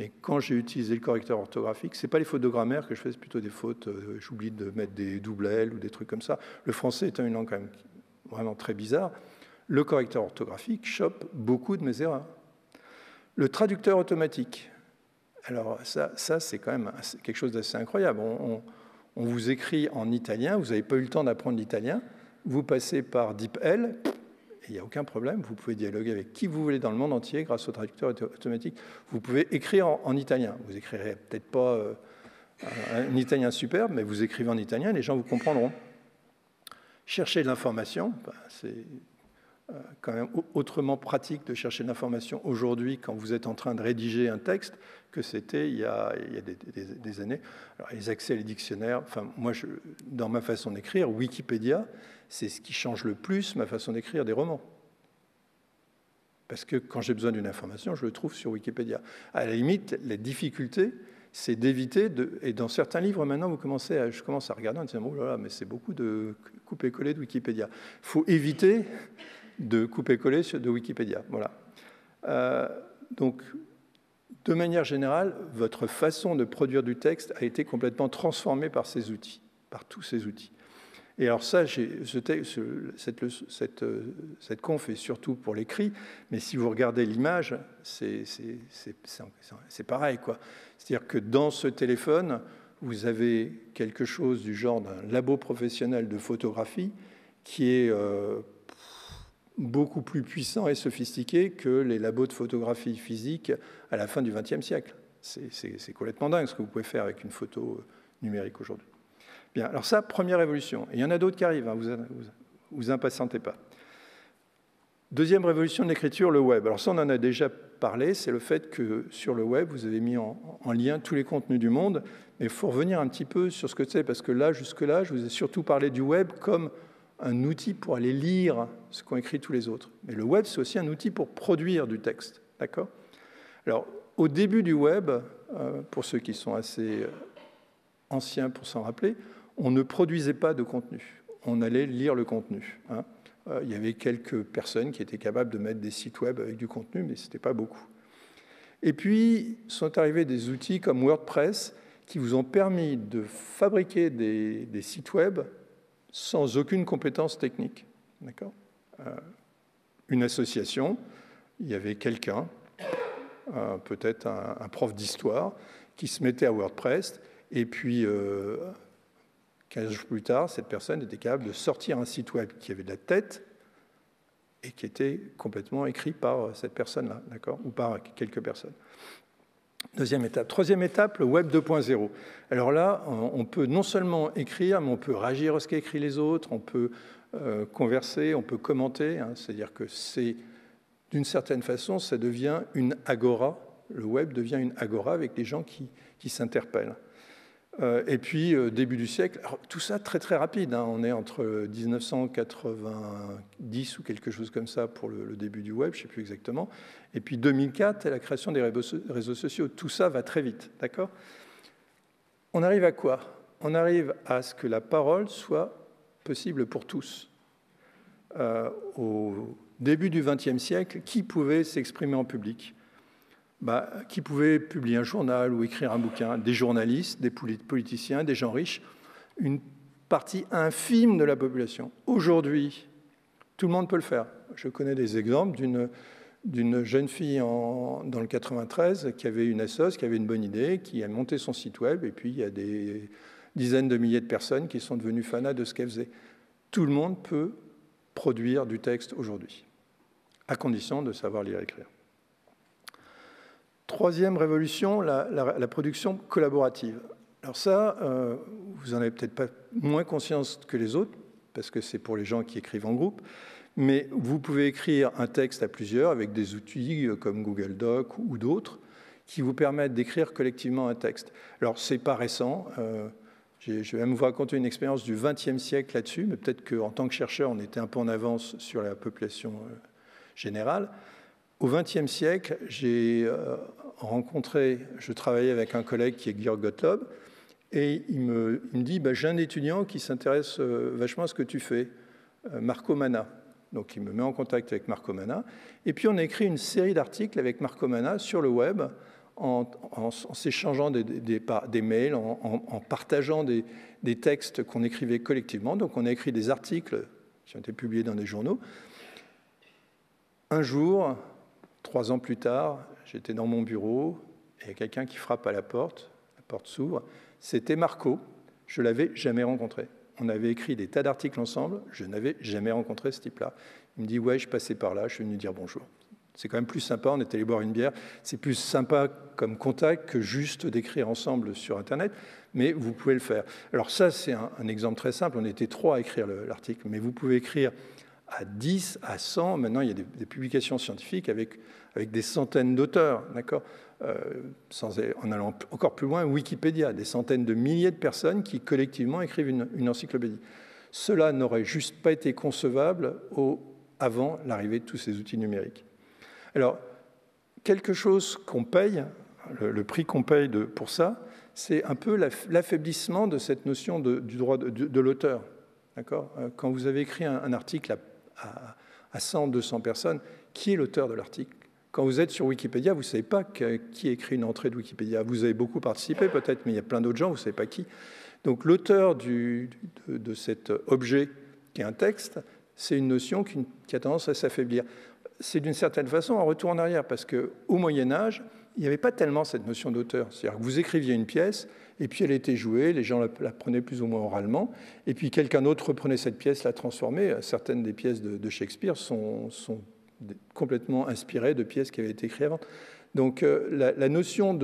Mais quand j'ai utilisé le correcteur orthographique, ce n'est pas les fautes de grammaire que je fais, c'est plutôt des fautes. Euh, j'oublie de mettre des double L ou des trucs comme ça. Le français étant une langue quand même vraiment très bizarre. Le correcteur orthographique chope beaucoup de mes erreurs. Le traducteur automatique. Alors ça, ça c'est quand même quelque chose d'assez incroyable. On, on, vous écrit en italien, vous n'avez pas eu le temps d'apprendre l'italien, vous passez par DeepL, il n'y a aucun problème, vous pouvez dialoguer avec qui vous voulez dans le monde entier grâce au traducteur automatique. Vous pouvez écrire en, italien. Vous écrirez peut-être pas euh, un, italien superbe, mais vous écrivez en italien, les gens vous comprendront. Chercher de l'information, c'est quand même autrement pratique de chercher l'information aujourd'hui quand vous êtes en train de rédiger un texte que c'était il y a, des, années. Les accès à les dictionnaires, enfin, moi, dans ma façon d'écrire, Wikipédia, c'est ce qui change le plus ma façon d'écrire des romans. Parce que quand j'ai besoin d'une information, je le trouve sur Wikipédia. À la limite, la difficulté, c'est d'éviter, de, et dans certains livres maintenant, vous commencez à, je commence à regarder en disant, oh là là, mais c'est beaucoup de couper-coller de Wikipédia. Il faut éviter de couper-coller de Wikipédia. Voilà. Euh, donc, de manière générale, votre façon de produire du texte a été complètement transformée par ces outils, par tous ces outils. Et alors ça, cette, cette, cette, conf est surtout pour l'écrit, mais si vous regardez l'image, c'est pareil. C'est-à-dire que dans ce téléphone, vous avez quelque chose du genre d'un labo professionnel de photographie qui est euh, beaucoup plus puissant et sophistiqué que les labos de photographie physique à la fin du XXe siècle. C'est complètement dingue ce que vous pouvez faire avec une photo numérique aujourd'hui. Bien, alors ça, première révolution. Et il y en a d'autres qui arrivent, hein, vous, vous, impatientez pas. Deuxième révolution de l'écriture, le web. Alors ça, on en a déjà parlé, c'est le fait que sur le web, vous avez mis en, lien tous les contenus du monde, mais il faut revenir un petit peu sur ce que c'est, parce que là, jusque-là, je vous ai surtout parlé du web comme un outil pour aller lire ce qu'ont écrit tous les autres. Mais le web, c'est aussi un outil pour produire du texte. D'accord? Alors, au début du web, euh, pour ceux qui sont assez anciens pour s'en rappeler, on ne produisait pas de contenu, on allait lire le contenu. Hein. Euh, il y avait quelques personnes qui étaient capables de mettre des sites web avec du contenu, mais ce n'était pas beaucoup. Et puis sont arrivés des outils comme WordPress qui vous ont permis de fabriquer des, sites web sans aucune compétence technique. D'accord? Euh, Une association, il y avait quelqu'un, euh, peut-être un, prof d'histoire, qui se mettait à WordPress, et puis 15 jours plus tard, cette personne était capable de sortir un site web qui avait de la tête et qui était complètement écrit par cette personne-là, d'accord? Ou par quelques personnes. Deuxième étape. Troisième étape, le Web 2.0. Alors là, on peut non seulement écrire, mais on peut réagir à ce qu'écrit les autres, on peut euh, converser, on peut commenter. Hein. C'est-à-dire que c'est, d'une certaine façon, ça devient une agora. Le web devient une agora avec des gens qui, qui s'interpellent. Euh, et puis, euh, début du siècle, tout ça très très rapide, hein. on est entre 1990 ou quelque chose comme ça pour le, début du web, je ne sais plus exactement, et puis 2004 et la création des réseaux sociaux, tout ça va très vite, d'accord? On arrive à quoi? On arrive à ce que la parole soit possible pour tous. Euh, au début du XXe siècle, qui pouvait s'exprimer en public? Bah, qui pouvaient publier un journal ou écrire un bouquin, des journalistes, des politiciens, des gens riches, une partie infime de la population. Aujourd'hui, tout le monde peut le faire. Je connais des exemples d'une jeune fille dans le 93 qui avait une assoce, qui avait une bonne idée, qui a monté son site web, et puis il y a des dizaines de milliers de personnes qui sont devenues fanas de ce qu'elle faisait. Tout le monde peut produire du texte aujourd'hui, à condition de savoir lire et écrire. Troisième révolution, la, production collaborative. Alors ça, euh, vous en avez peut-être pas moins conscience que les autres, parce que c'est pour les gens qui écrivent en groupe, mais vous pouvez écrire un texte à plusieurs avec des outils euh, comme Google Doc ou d'autres qui vous permettent d'écrire collectivement un texte. Alors c'est pas récent. Euh, Je vais même vous raconter une expérience du XXe siècle là-dessus, mais peut-être qu'en tant que chercheur, on était un peu en avance sur la population générale. Au XXe siècle, j'ai euh, rencontré, je travaillais avec un collègue qui est Georg Gottlob, et il me, dit bah, J'ai un étudiant qui s'intéresse euh, vachement à ce que tu fais, Marco Mana. Donc il me met en contact avec Marco Mana. Et puis on a écrit une série d'articles avec Marco Mana sur le web en, s'échangeant des, mails, en, partageant des, textes qu'on écrivait collectivement. Donc on a écrit des articles qui ont été publiés dans des journaux. Un jour, trois ans plus tard, j'étais dans mon bureau et il y a quelqu'un qui frappe à la porte. La porte s'ouvre. C'était Marco. Je l'avais jamais rencontré. On avait écrit des tas d'articles ensemble. Je n'avais jamais rencontré ce type-là. Il me dit Ouais, je passais par là, je suis venu dire bonjour. C'est quand même plus sympa, on est allé boire une bière. C'est plus sympa comme contact que juste d'écrire ensemble sur Internet, mais vous pouvez le faire. Alors ça, c'est un, exemple très simple. On était trois à écrire l'article, mais vous pouvez écrire à 10, à 100. Maintenant, il y a des, publications scientifiques avec, avec des centaines d'auteurs, d'accord euh, En allant encore plus loin, Wikipédia, des centaines de milliers de personnes qui collectivement écrivent une, encyclopédie. Cela n'aurait juste pas été concevable avant l'arrivée de tous ces outils numériques. Alors, quelque chose qu'on paye, le, prix qu'on paye pour ça, c'est un peu l'affaiblissement de cette notion du droit de, l'auteur. Euh, Quand vous avez écrit un, article à, à, 100, 200 personnes, qui est l'auteur de l'article Quand vous êtes sur Wikipédia, vous ne savez pas qui écrit une entrée de Wikipédia. Vous avez beaucoup participé peut-être, mais il y a plein d'autres gens, vous ne savez pas qui. Donc l'auteur de, de cet objet qui est un texte, c'est une notion qui, a tendance à s'affaiblir c'est d'une certaine façon un retour en arrière, parce qu'au Moyen Âge, il n'y avait pas tellement cette notion d'auteur. C'est-à-dire que vous écriviez une pièce, et puis elle était jouée, les gens la, prenaient plus ou moins oralement, et puis quelqu'un d'autre reprenait cette pièce, la transformait. Certaines des pièces de, Shakespeare sont, complètement inspirées de pièces qui avaient été écrites avant. Donc euh, la, notion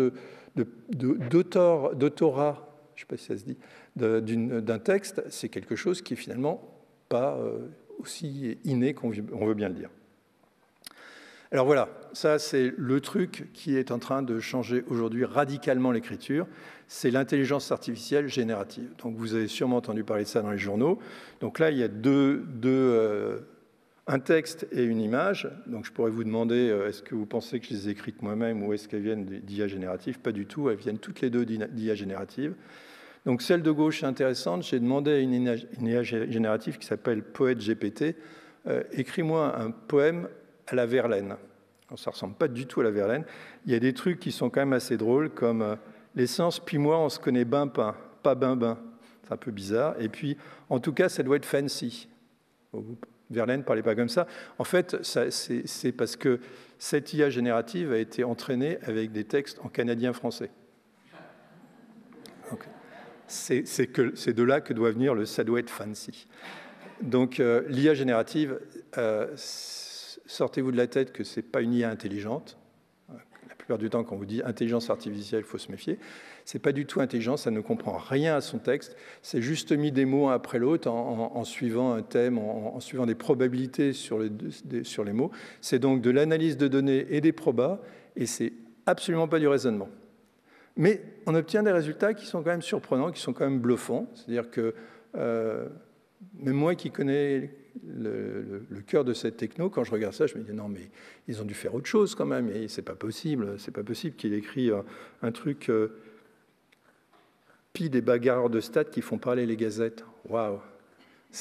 d'autorat, je ne sais pas si ça se dit, d'un texte, c'est quelque chose qui est finalement pas euh, aussi inné qu'on veut bien le dire. Alors voilà, ça c'est le truc qui est en train de changer aujourd'hui radicalement l'écriture, c'est l'intelligence artificielle générative. Donc vous avez sûrement entendu parler de ça dans les journaux. Donc là, il y a deux, euh, un texte et une image. Donc je pourrais vous demander, euh, est-ce que vous pensez que je les ai écrites moi-même ou est-ce qu'elles viennent d'IA générative Pas du tout, elles viennent toutes les deux d'IA générative. Donc celle de gauche est intéressante. J'ai demandé à une IA générative qui s'appelle Poète GPT, euh, écris-moi un poème à la Verlaine. ça ne ressemble pas du tout à la Verlaine. Il y a des trucs qui sont quand même assez drôles, comme l'essence, puis moi, on se connaît ben pas, pas ben ben. C'est un peu bizarre. Et puis, en tout cas, ça doit être fancy. Verlaine ne parlait pas comme ça. En fait, c'est parce que cette IA générative a été entraînée avec des textes en canadien-français. C'est de là que doit venir le ça doit être fancy. Donc, euh, l'IA générative, euh, sortez-vous de la tête que ce n'est pas une IA intelligente. Plupart du temps, quand on vous dit intelligence artificielle, il faut se méfier. Ce n'est pas du tout intelligent, ça ne comprend rien à son texte. C'est juste mis des mots un après l'autre en, suivant un thème, en, suivant des probabilités sur les, sur les mots. C'est donc de l'analyse de données et des probas, et c'est absolument pas du raisonnement. Mais on obtient des résultats qui sont quand même surprenants, qui sont quand même bluffants. C'est-à-dire que euh, même moi qui connais le, cœur de cette techno, quand je regarde ça, je me dis non, mais ils ont dû faire autre chose quand même, c'est pas possible, c'est pas possible qu'il écrit euh, un, truc euh, pis des bagarres de stade qui font parler les gazettes. Waouh!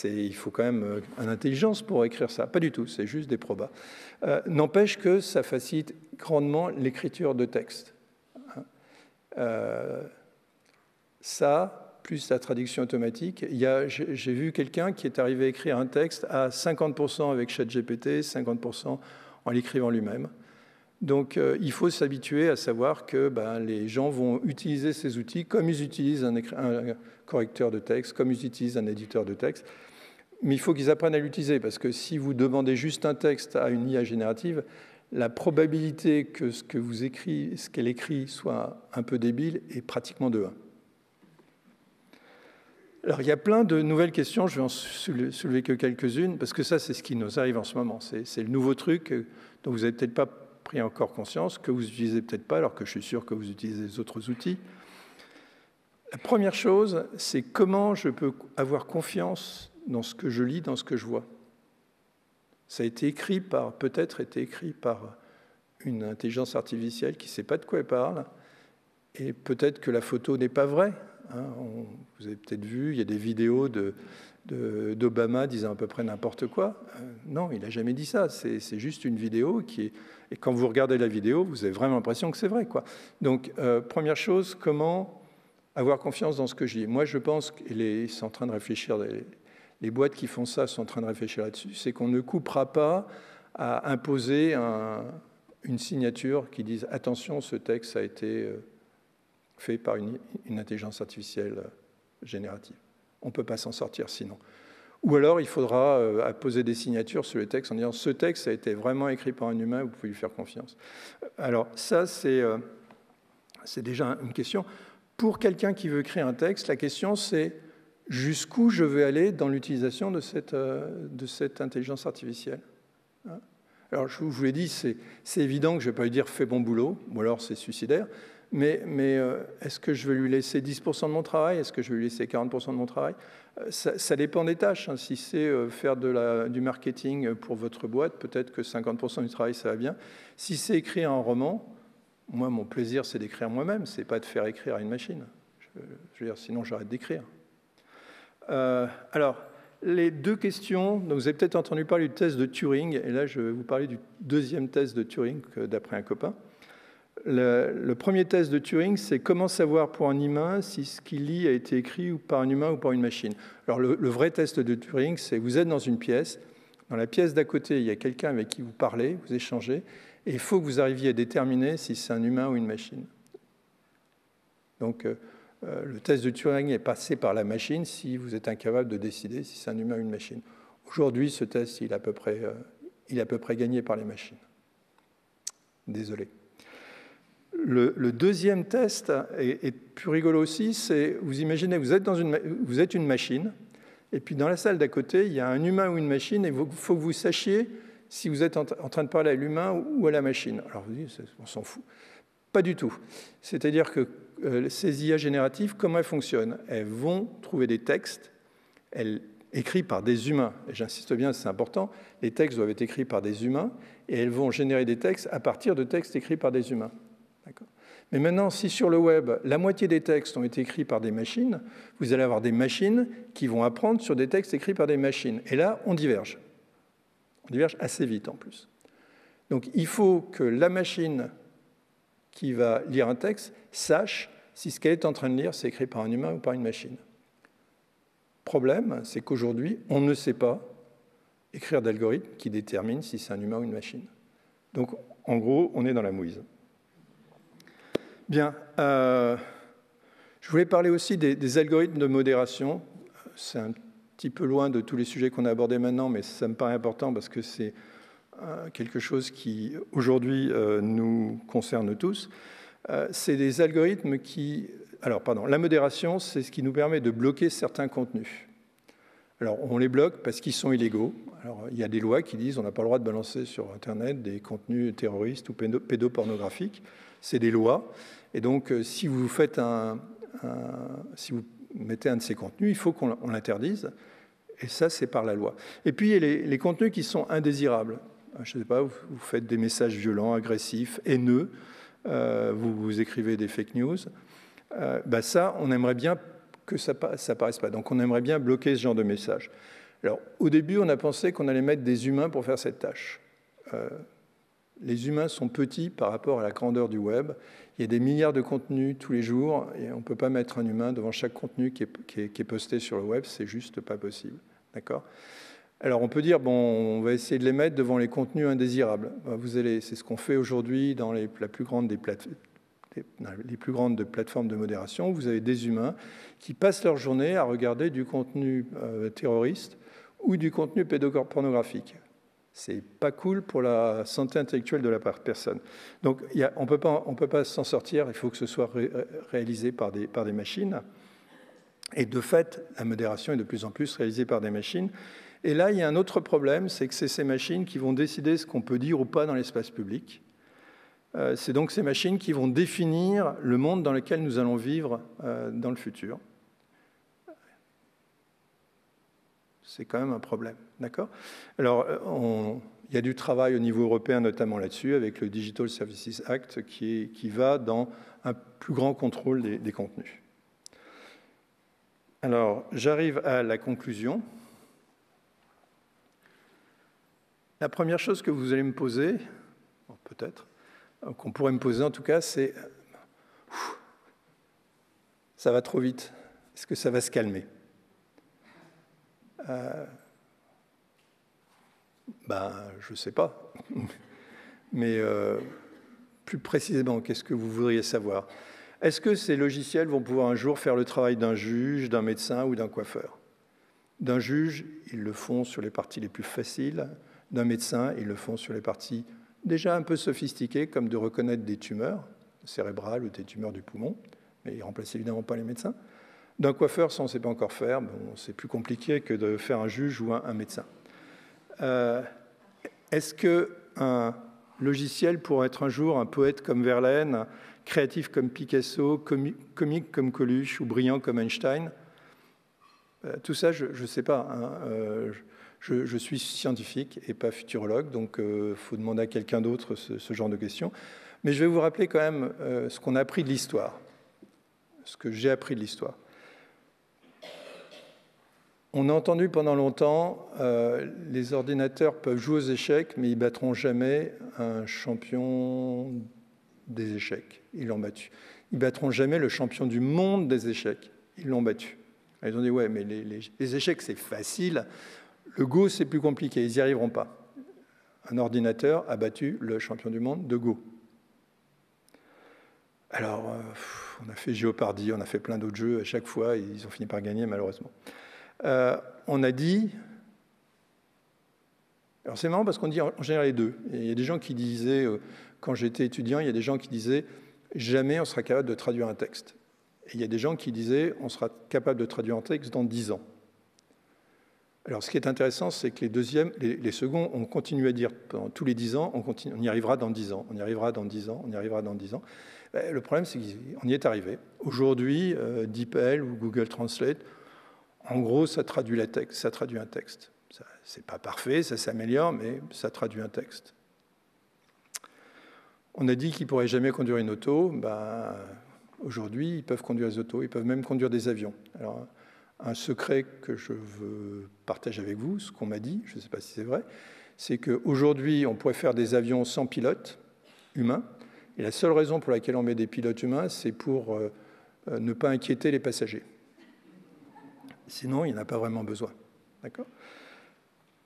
Il faut quand même euh, une intelligence pour écrire ça. Pas du tout, c'est juste des probas. N'empêche que ça facilite grandement l'écriture de texte. Hein. ça, plus la traduction automatique. J'ai vu quelqu'un qui est arrivé à écrire un texte à 50% avec ChatGPT, 50% en l'écrivant lui-même. Donc euh, il faut s'habituer à savoir que ben, les gens vont utiliser ces outils comme ils utilisent un, correcteur de texte, comme ils utilisent un éditeur de texte. Mais il faut qu'ils apprennent à l'utiliser parce que si vous demandez juste un texte à une IA générative, la probabilité que ce ce qu'elle écrit soit un peu débile est pratiquement de 1. Alors, il y a plein de nouvelles questions, je vais en soulever que quelques-unes, parce que ça, c'est ce qui nous arrive en ce moment. C'est le nouveau truc euh, dont vous n'avez peut-être pas pris encore conscience, que vous n'utilisez peut-être pas, alors que je suis sûr que vous utilisez les autres outils. La première chose, c'est comment je peux avoir confiance dans ce que je lis, dans ce que je vois. Ça a été écrit par, peut-être été écrit par une intelligence artificielle qui ne sait pas de quoi elle parle, et peut-être que la photo n'est pas vraie. Hein. vous avez peut-être vu, il y a des vidéos d'Obama disant à peu près n'importe quoi. Euh, non, il n'a jamais dit ça. C'est juste une vidéo qui est. Et quand vous regardez la vidéo, vous avez vraiment l'impression que c'est vrai. Quoi. Donc, euh, première chose, comment avoir confiance dans ce que je dis? Moi, je pense qu'ils sont en train de réfléchir, les, boîtes qui font ça sont en train de réfléchir là-dessus. C'est qu'on ne coupera pas à imposer une signature qui dise attention, ce texte a été. Euh, fait par une, intelligence artificielle euh, générative. On ne peut pas s'en sortir sinon. Ou alors il faudra euh, poser des signatures sur le texte en disant ce texte a été vraiment écrit par un humain, vous pouvez lui faire confiance. Alors ça, c'est euh, déjà une question. Pour quelqu'un qui veut créer un texte, la question c'est jusqu'où je vais aller dans l'utilisation de cette, de cette intelligence artificielle. Hein? Alors je vous l'ai dit, c'est évident que je ne vais pas lui dire fais bon boulot, ou alors c'est suicidaire mais, euh, est-ce que je vais lui laisser 10% de mon travail? Est-ce que je vais lui laisser 40% de mon travail? Euh, ça, dépend des tâches. Hein. Si c'est euh, faire du marketing pour votre boîte, peut-être que 50% du travail, ça va bien. Si c'est écrire un roman, moi, mon plaisir, c'est d'écrire moi-même, c'est pas de faire écrire à une machine. Je, veux dire, sinon, j'arrête d'écrire. alors, les deux questions, donc vous avez peut-être entendu parler du test de Turing, et là, je vais vous parler du deuxième test de Turing, d'après un copain. Le, premier test de Turing, c'est comment savoir pour un humain si ce qu'il lit a été écrit par un humain ou par une machine. Alors le, vrai test de Turing, c'est vous êtes dans une pièce, dans la pièce d'à côté, il y a quelqu'un avec qui vous parlez, vous échangez, et il faut que vous arriviez à déterminer si c'est un humain ou une machine. Donc euh, euh, le test de Turing est passé par la machine si vous êtes incapable de décider si c'est un humain ou une machine. Aujourd'hui, ce test, il euh, il est à peu près gagné par les machines. Désolé. Le, deuxième test est, plus rigolo aussi, c'est, vous imaginez, vous êtes, une machine, et puis dans la salle d'à côté, il y a un humain ou une machine, et il faut que vous sachiez si vous êtes en, train de parler à l'humain ou à la machine. Alors vous dites, on s'en fout. Pas du tout. C'est-à-dire que euh, ces IA génératives, comment elles fonctionnent? Elles vont trouver des textes, elles écrits par des humains. Et j'insiste bien, c'est important, les textes doivent être écrits par des humains, et elles vont générer des textes à partir de textes écrits par des humains. Mais maintenant, si sur le web, la moitié des textes ont été écrits par des machines, vous allez avoir des machines qui vont apprendre sur des textes écrits par des machines. Et là, on diverge. On diverge assez vite en plus. Donc il faut que la machine qui va lire un texte sache si ce qu'elle est en train de lire, c'est écrit par un humain ou par une machine. Problème, c'est qu'aujourd'hui, on ne sait pas écrire d'algorithme qui détermine si c'est un humain ou une machine. Donc, en gros, on est dans la mouise. Bien. Euh, je voulais parler aussi des, algorithmes de modération. C'est un petit peu loin de tous les sujets qu'on a abordés maintenant, mais ça me paraît important parce que c'est euh, quelque chose qui, aujourd'hui, euh, nous concerne tous. c'est des algorithmes qui... Alors, pardon, la modération, c'est ce qui nous permet de bloquer certains contenus. Alors, on les bloque parce qu'ils sont illégaux. Alors, il y a des lois qui disent qu'on n'a pas le droit de balancer sur Internet des contenus terroristes ou pédopornographiques. C'est des lois. Et donc, euh, si vous mettez un de ces contenus, il faut qu'on l'interdise. Et ça, c'est par la loi. Et puis, il y a les, contenus qui sont indésirables. Euh, je ne sais pas, vous, faites des messages violents, agressifs, haineux, euh, vous, écrivez des fake news. bah ça, on aimerait bien que ça ne paraisse pas. Donc, on aimerait bien bloquer ce genre de messages. Alors, au début, on a pensé qu'on allait mettre des humains pour faire cette tâche. Les humains sont petits par rapport à la grandeur du web. Il y a des milliards de contenus tous les jours et on ne peut pas mettre un humain devant chaque contenu qui est, posté sur le web, c'est juste pas possible. D'accord? Alors on peut dire, bon, on va essayer de les mettre devant les contenus indésirables. Bah, vous allez, c'est ce qu'on fait aujourd'hui dans les, plus des les plus grandes de plateformes de modération. Vous avez des humains qui passent leur journée à regarder du contenu euh, terroriste ou du contenu pédopornographique. C'est pas cool pour la santé intellectuelle de la personne. Donc on ne peut pas, s'en sortir, il faut que ce soit réalisé par des, par des machines. Et de fait, la modération est de plus en plus réalisée par des machines. Et là, il y a un autre problème, c'est que c'est ces machines qui vont décider ce qu'on peut dire ou pas dans l'espace public. Euh, c'est donc ces machines qui vont définir le monde dans lequel nous allons vivre euh, dans le futur. C'est quand même un problème, d'accord? Alors, il y a du travail au niveau européen notamment là-dessus, avec le Digital Services Act, qui, va dans un plus grand contrôle des contenus. Alors, j'arrive à la conclusion. La première chose que vous allez me poser, peut-être, euh, qu'on pourrait me poser en tout cas, c'est ça va trop vite. Est-ce que ça va se calmer? Euh, Ben, je ne sais pas. Mais euh, plus précisément, qu'est-ce que vous voudriez savoir? Est-ce que ces logiciels vont pouvoir un jour faire le travail d'un juge, d'un médecin ou d'un coiffeur? D'un juge, ils le font sur les parties les plus faciles d'un médecin, ils le font sur les parties déjà un peu sophistiquées, comme de reconnaître des tumeurs cérébrales ou des tumeurs du poumon, mais ils ne remplacent évidemment pas les médecins. D'un coiffeur, ça on ne sait pas encore faire, c'est plus compliqué que de faire un juge ou un, médecin. Euh, est-ce qu'un logiciel pourrait être un jour un poète comme Verlaine, créatif comme Picasso, comique comme Coluche ou brillant comme Einstein? Euh, Tout ça, je ne sais pas. Hein, euh, je, suis scientifique et pas futurologue, donc il faut demander à quelqu'un d'autre ce, genre de questions. Mais je vais vous rappeler quand même ce qu'on a appris de l'histoire, ce que j'ai appris de l'histoire. On a entendu pendant longtemps, euh, les ordinateurs peuvent jouer aux échecs, mais ils battront jamais un champion des échecs. Ils l'ont battu. Ils battront jamais le champion du monde des échecs. Ils l'ont battu. Ils ont dit, ouais, mais les échecs, c'est facile. Le Go, c'est plus compliqué, ils n'y arriveront pas. Un ordinateur a battu le champion du monde de Go. Alors, euh, on a fait Géopardy, on a fait plein d'autres jeux à chaque fois, ils ont fini par gagner malheureusement. Euh, on a dit. Alors c'est marrant parce qu'on dit en général les deux. il y a des gens qui disaient, euh, quand j'étais étudiant, il y a des gens qui disaient jamais on sera capable de traduire un texte. Et il y a des gens qui disaient on sera capable de traduire un texte dans dix ans. Alors, ce qui est intéressant, c'est que les deuxièmes, les, seconds, on continue à dire pendant tous les dix ans, on, on y arrivera dans dix ans, on y arrivera dans dix ans, on y arrivera dans dix ans. Ben, le problème, c'est qu'on y est arrivé. Aujourd'hui, euh, DeepL ou Google Translate, en gros, ça traduit, la texte, ça traduit un texte. Ce n'est pas parfait, ça s'améliore, mais ça traduit un texte. On a dit qu'ils ne pourraient jamais conduire une auto. Ben, Aujourd'hui, ils peuvent conduire des autos, ils peuvent même conduire des avions. Alors, un secret que je veux partager avec vous, ce qu'on m'a dit, je ne sais pas si c'est vrai, c'est qu'aujourd'hui, on pourrait faire des avions sans pilote humain. Et la seule raison pour laquelle on met des pilotes humains, c'est pour euh, euh, ne pas inquiéter les passagers. Sinon, il n'y en a pas vraiment besoin. D'accord?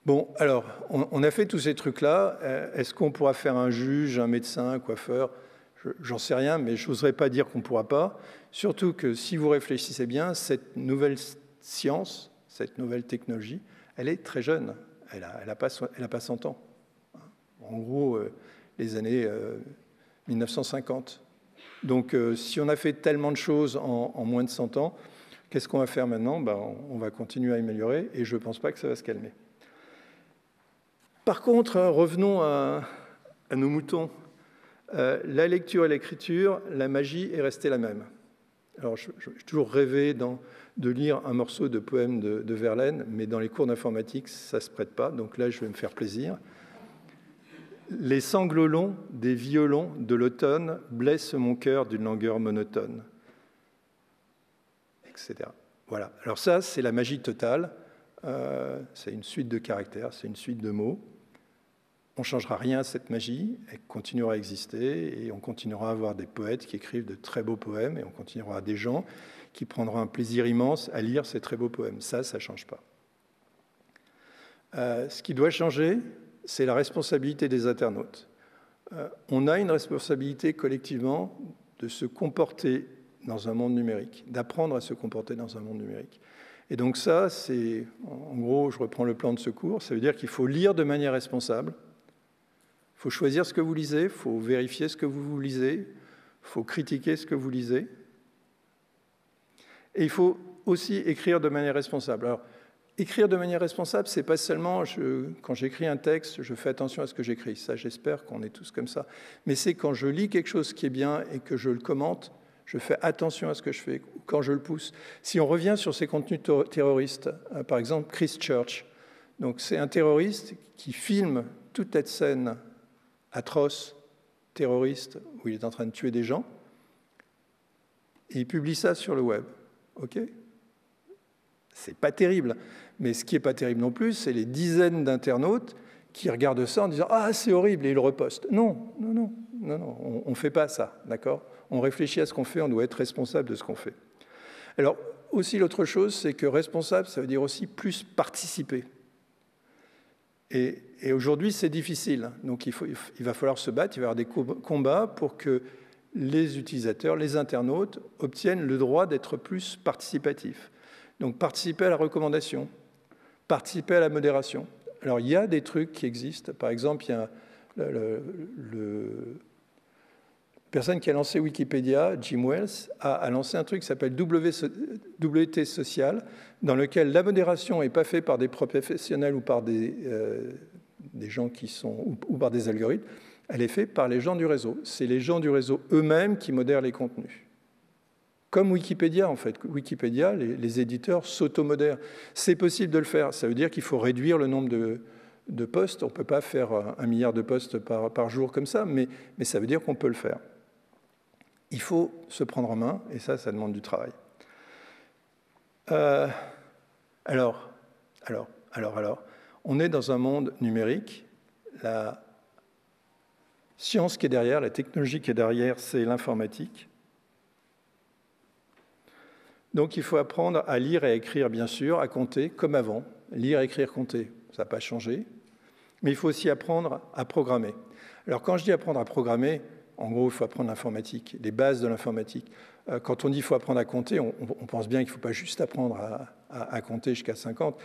Bon, alors, on, a fait tous ces trucs-là. Euh, est-ce qu'on pourra faire un juge, un médecin, un coiffeur? J'en sais rien, mais je n'oserais pas dire qu'on ne pourra pas. Surtout que si vous réfléchissez bien, cette nouvelle science, cette nouvelle technologie, elle est très jeune. Elle n'a a pas, pas 100 ans. En gros, euh, les années 1950. Euh, Donc, si on a fait tellement de choses en, moins de 100 ans, qu'est-ce qu'on va faire maintenant? Ben, On va continuer à améliorer et je ne pense pas que ça va se calmer. Par contre, revenons à, nos moutons. la lecture et l'écriture, la magie est restée la même. Alors, j'ai toujours rêvé de lire un morceau de poème de, Verlaine, mais dans les cours d'informatique, ça ne se prête pas. Donc là, je vais me faire plaisir. Les sanglots longs des violons de l'automne blessent mon cœur d'une langueur monotone, Voilà. Alors ça, c'est la magie totale. Euh, c'est une suite de caractères, c'est une suite de mots. On ne changera rien à cette magie, elle continuera à exister et on continuera à avoir des poètes qui écrivent de très beaux poèmes et on continuera à des gens qui prendront un plaisir immense à lire ces très beaux poèmes. Ça, ça ne change pas. Euh, ce qui doit changer, c'est la responsabilité des internautes. Euh, on a une responsabilité collectivement de se comporter dans un monde numérique, d'apprendre à se comporter dans un monde numérique. Et donc ça, c'est, en gros, je reprends le plan de secours, ça veut dire qu'il faut lire de manière responsable, il faut choisir ce que vous lisez, il faut vérifier ce que vous lisez, il faut critiquer ce que vous lisez. Et il faut aussi écrire de manière responsable. Alors, écrire de manière responsable, c'est pas seulement quand j'écris un texte, je fais attention à ce que j'écris. Ça, j'espère qu'on est tous comme ça. Mais c'est quand je lis quelque chose qui est bien et que je le commente, je fais attention à ce que je fais, quand je le pousse. Si on revient sur ces contenus terroristes, euh, par exemple Christchurch, donc c'est un terroriste qui filme toute cette scène atroce, terroriste, où il est en train de tuer des gens, et il publie ça sur le web. OK? C'est pas terrible. Mais ce qui n'est pas terrible non plus, c'est les dizaines d'internautes qui regardent ça en disant Ah, c'est horrible, et ils le repostent. Non, non, non, non, non on ne fait pas ça, d'accord? On réfléchit à ce qu'on fait, on doit être responsable de ce qu'on fait. Alors, aussi, l'autre chose, c'est que responsable, ça veut dire aussi plus participer. Et, aujourd'hui, c'est difficile. Donc, il, va falloir se battre, il va y avoir des combats pour que les utilisateurs, les internautes, obtiennent le droit d'être plus participatifs. Donc, participer à la recommandation, participer à la modération. Alors, il y a des trucs qui existent. Par exemple, il y a le, personne qui a lancé Wikipédia, Jim Wells, a, lancé un truc qui s'appelle WT Social, dans lequel la modération n'est pas faite par des professionnels ou par des, euh, gens qui sont ou, par des algorithmes, elle est faite par les gens du réseau. C'est les gens du réseau eux-mêmes qui modèrent les contenus. Comme Wikipédia, en fait. Wikipédia, les, éditeurs s'automodèrent. C'est possible de le faire. Ça veut dire qu'il faut réduire le nombre de, de postes. On ne peut pas faire un milliard de postes par, jour comme ça, mais ça veut dire qu'on peut le faire. Il faut se prendre en main, et ça, ça demande du travail. Euh, alors, alors, alors, alors, on est dans un monde numérique. La science qui est derrière, la technologie qui est derrière, c'est l'informatique. Donc il faut apprendre à lire et à écrire, bien sûr, à compter comme avant. Lire, écrire, compter, ça n'a pas changé. Mais il faut aussi apprendre à programmer. Alors quand je dis apprendre à programmer, en gros, il faut apprendre l'informatique, les bases de l'informatique. Euh, quand on dit qu'il faut apprendre à compter, on, pense bien qu'il ne faut pas juste apprendre à, compter jusqu'à 50,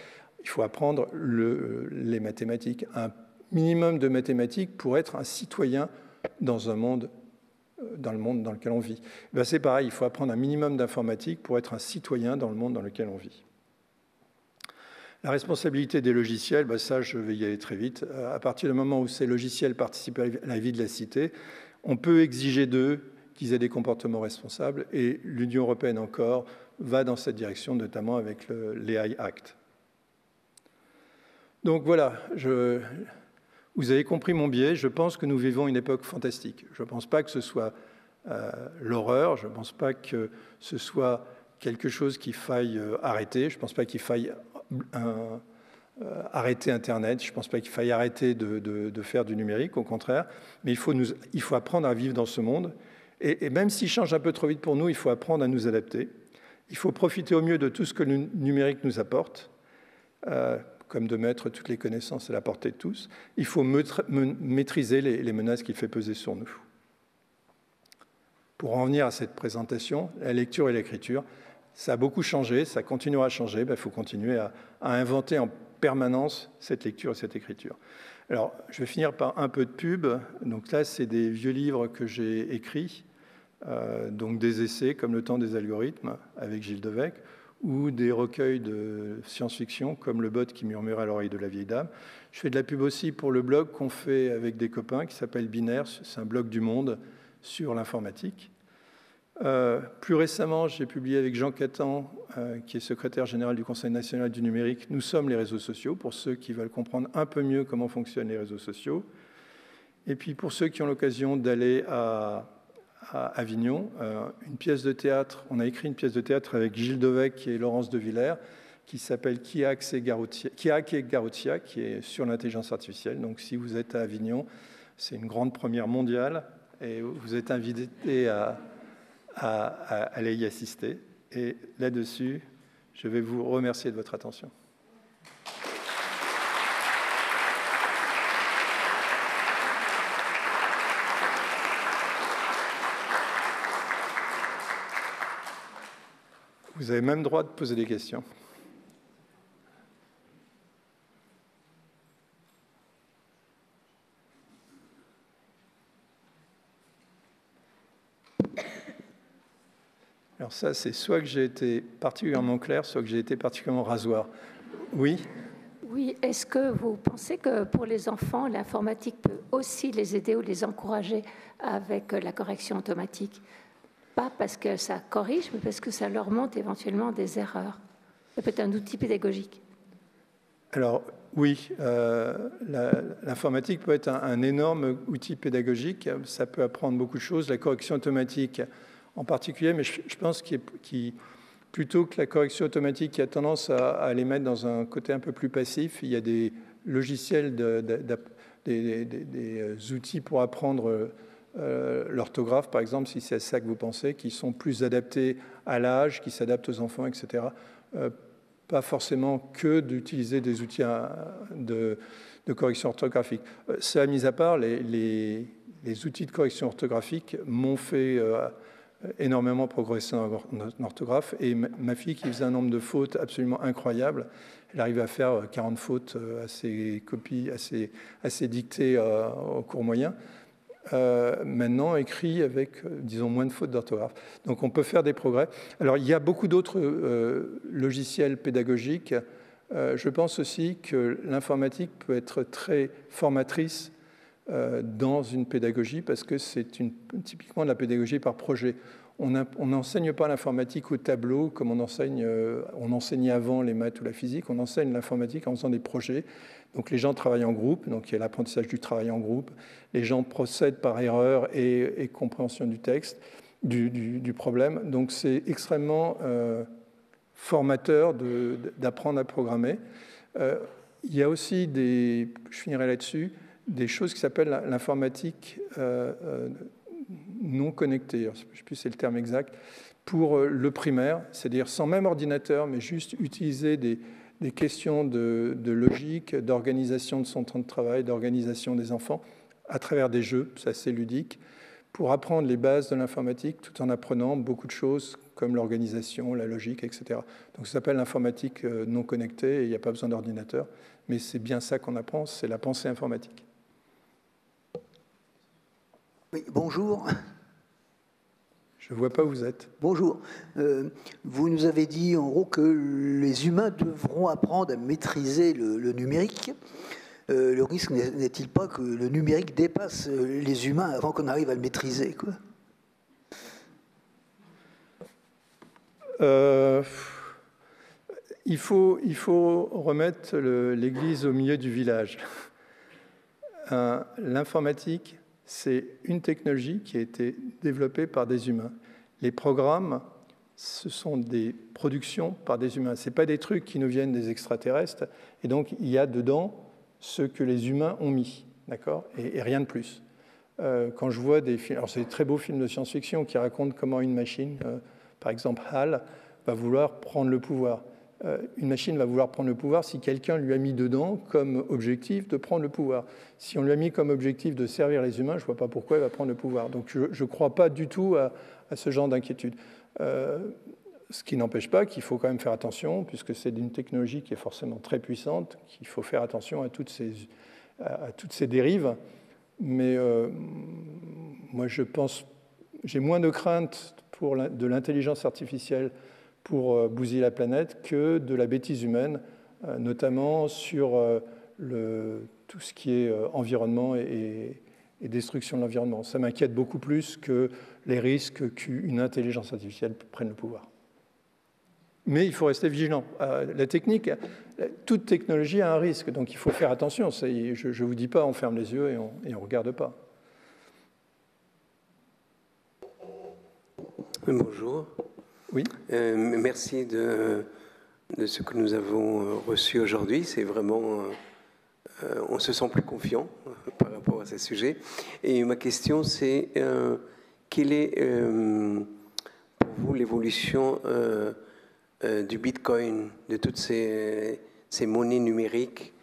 il faut apprendre les mathématiques. Un minimum de mathématiques pour être un citoyen dans euh, le monde dans lequel on vit. Ben c'est pareil, il faut apprendre un minimum d'informatique pour être un citoyen dans le monde dans lequel on vit. La responsabilité des logiciels, ben ça je vais y aller très vite. Euh, à partir du moment où ces logiciels participent à la vie de la cité, on peut exiger d'eux qu'ils aient des comportements responsables et l'Union européenne encore va dans cette direction, notamment avec l'AI Act. Donc voilà, vous avez compris mon biais, je pense que nous vivons une époque fantastique. Je ne pense pas que ce soit euh, l'horreur, je ne pense pas que ce soit quelque chose qu'il faille euh, arrêter, je ne pense pas qu'il faille arrêter Internet, je ne pense pas qu'il faille arrêter de, faire du numérique, au contraire, mais il faut, il apprendre à vivre dans ce monde. Et, même s'il change un peu trop vite pour nous, il faut apprendre à nous adapter. Il faut profiter au mieux de tout ce que le numérique nous apporte comme de mettre toutes les connaissances à la portée de tous. Il faut maîtriser les menaces qu'il fait peser sur nous. Pour en venir à cette présentation, la lecture et l'écriture, ça a beaucoup changé, ça continuera à changer, il ben, faut continuer à, inventer en permanence cette lecture et cette écriture. Alors, je vais finir par un peu de pub. Donc là, c'est des vieux livres que j'ai écrits, euh, donc des essais comme Le temps des algorithmes avec Gilles Devec, ou des recueils de science-fiction comme Le bot qui murmure à l'oreille de la vieille dame. Je fais de la pub aussi pour le blog qu'on fait avec des copains qui s'appelle Binaire, c'est un blog du monde sur l'informatique. Euh, plus récemment, j'ai publié avec Jean Catan, euh, qui est secrétaire général du Conseil national du numérique, Nous sommes les réseaux sociaux, pour ceux qui veulent comprendre un peu mieux comment fonctionnent les réseaux sociaux. Et puis pour ceux qui ont l'occasion d'aller à Avignon, euh, une pièce de théâtre. On a écrit une pièce de théâtre avec Gilles Devec et Laurence de Villers qui s'appelle Kiak et Garoutia, qui est sur l'intelligence artificielle. Donc si vous êtes à Avignon, c'est une grande première mondiale et vous êtes invité à, à aller y assister. Et là-dessus, je vais vous remercier de votre attention. Vous avez même droit de poser des questions. Alors ça, c'est soit que j'ai été particulièrement clair, soit que j'ai été particulièrement rasoir. Oui Oui, est-ce que vous pensez que pour les enfants, l'informatique peut aussi les aider ou les encourager avec la correction automatique? Pas parce que ça corrige, mais parce que ça leur montre éventuellement des erreurs. Ça peut être un outil pédagogique. Alors oui, euh, l'informatique peut être un, énorme outil pédagogique. Ça peut apprendre beaucoup de choses. La correction automatique en particulier, mais je, pense qu'il plutôt que la correction automatique qui a tendance à, les mettre dans un côté un peu plus passif, il y a des logiciels, des, euh, outils pour apprendre euh, l'orthographe, par exemple, si c'est ça que vous pensez, qui sont plus adaptés à l'âge, qui s'adaptent aux enfants, etc. Euh, pas forcément que d'utiliser des outils de, correction orthographique. Ça, mis à part, les, outils de correction orthographique m'ont fait énormément progressé en orthographe. Et ma fille, qui faisait un nombre de fautes absolument incroyable, elle arrive à faire 40 euh, fautes euh, à ses copies, à ses, dictées euh, au cours moyen. maintenant écrit avec, disons, moins de fautes d'orthographe. Donc on peut faire des progrès. Alors il y a beaucoup d'autres logiciels pédagogiques. je pense aussi que l'informatique peut être très formatrice dans une pédagogie parce que c'est typiquement de la pédagogie par projet. On n'enseigne pas l'informatique au tableau comme on, enseigne, euh, on enseignait avant les maths ou la physique. On enseigne l'informatique en faisant des projets. Donc les gens travaillent en groupe, donc il y a l'apprentissage du travail en groupe. Les gens procèdent par erreur et, compréhension du texte, du, problème. Donc c'est extrêmement euh, formateur d'apprendre à programmer. il y a aussi des, je finirai là-dessus, des choses qui s'appellent l'informatique euh, euh, non connectée, je ne sais plus si c'est le terme exact, pour euh, le primaire, c'est-à-dire sans même ordinateur, mais juste utiliser des, questions de, logique, d'organisation de son temps de travail, d'organisation des enfants à travers des jeux, c'est assez ludique, pour apprendre les bases de l'informatique tout en apprenant beaucoup de choses comme l'organisation, la logique, etc. Donc ça s'appelle l'informatique non connectée il n'y a pas besoin d'ordinateur, mais c'est bien ça qu'on apprend, c'est la pensée informatique bonjour. Je ne vois pas où vous êtes. Bonjour. Euh, vous nous avez dit en gros que les humains devront apprendre à maîtriser le, numérique. Euh, le risque n'est-il pas que le numérique dépasse les humains avant qu'on arrive à le maîtriser quoi? Euh, il, faut, il faut remettre l'église au milieu du village. L'informatique, c'est une technologie qui a été développée par des humains. Les programmes, ce sont des productions par des humains. Ce pas des trucs qui nous viennent des extraterrestres. Et donc, il y a dedans ce que les humains ont mis, d'accord? Et, rien de plus. Euh, quand je vois des films, alors c'est des très beaux films de science-fiction qui racontent comment une machine, euh, par exemple HAL, va vouloir prendre le pouvoir. Euh, une machine va vouloir prendre le pouvoir si quelqu'un lui a mis dedans comme objectif de prendre le pouvoir. Si on lui a mis comme objectif de servir les humains, je ne vois pas pourquoi il va prendre le pouvoir. Donc je ne crois pas du tout à, ce genre d'inquiétude. Euh, ce qui n'empêche pas qu'il faut quand même faire attention, puisque c'est une technologie qui est forcément très puissante, qu'il faut faire attention à toutes ces, à, toutes ces dérives. Mais euh, moi, je pense, j'ai moins de crainte pour de l'intelligence artificielle pour euh, bousiller la planète que de la bêtise humaine, euh, notamment sur euh, tout ce qui est environnement et, destruction de l'environnement. Ça m'inquiète beaucoup plus que les risques qu'une intelligence artificielle prenne le pouvoir. Mais il faut rester vigilant. La technique, toute technologie a un risque, donc il faut faire attention. Je ne vous dis pas on ferme les yeux et on ne regarde pas. Bonjour. Oui. Euh, merci de, ce que nous avons euh, reçu aujourd'hui. C'est vraiment. Euh, on se sent plus confiant par rapport à ces sujets. Et ma question, c'est quelle est pour vous l'évolution du Bitcoin, de toutes ces, monnaies numériques,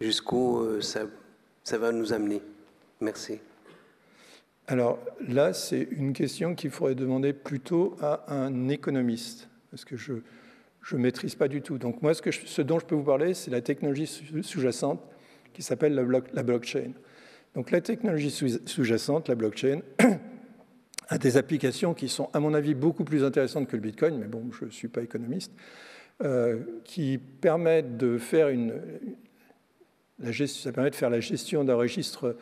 jusqu'où ça va nous amener? Merci. Alors là, c'est une question qu'il faudrait demander plutôt à un économiste, parce que je ne maîtrise pas du tout. Donc moi, ce, dont je peux vous parler, c'est la technologie sous-jacente qui s'appelle la, blockchain. Donc la technologie sous-jacente, la blockchain, à des applications qui sont, à mon avis, beaucoup plus intéressantes que le Bitcoin, mais bon, je ne suis pas économiste, euh, qui permettent de faire une, permet de faire la gestion d'un registre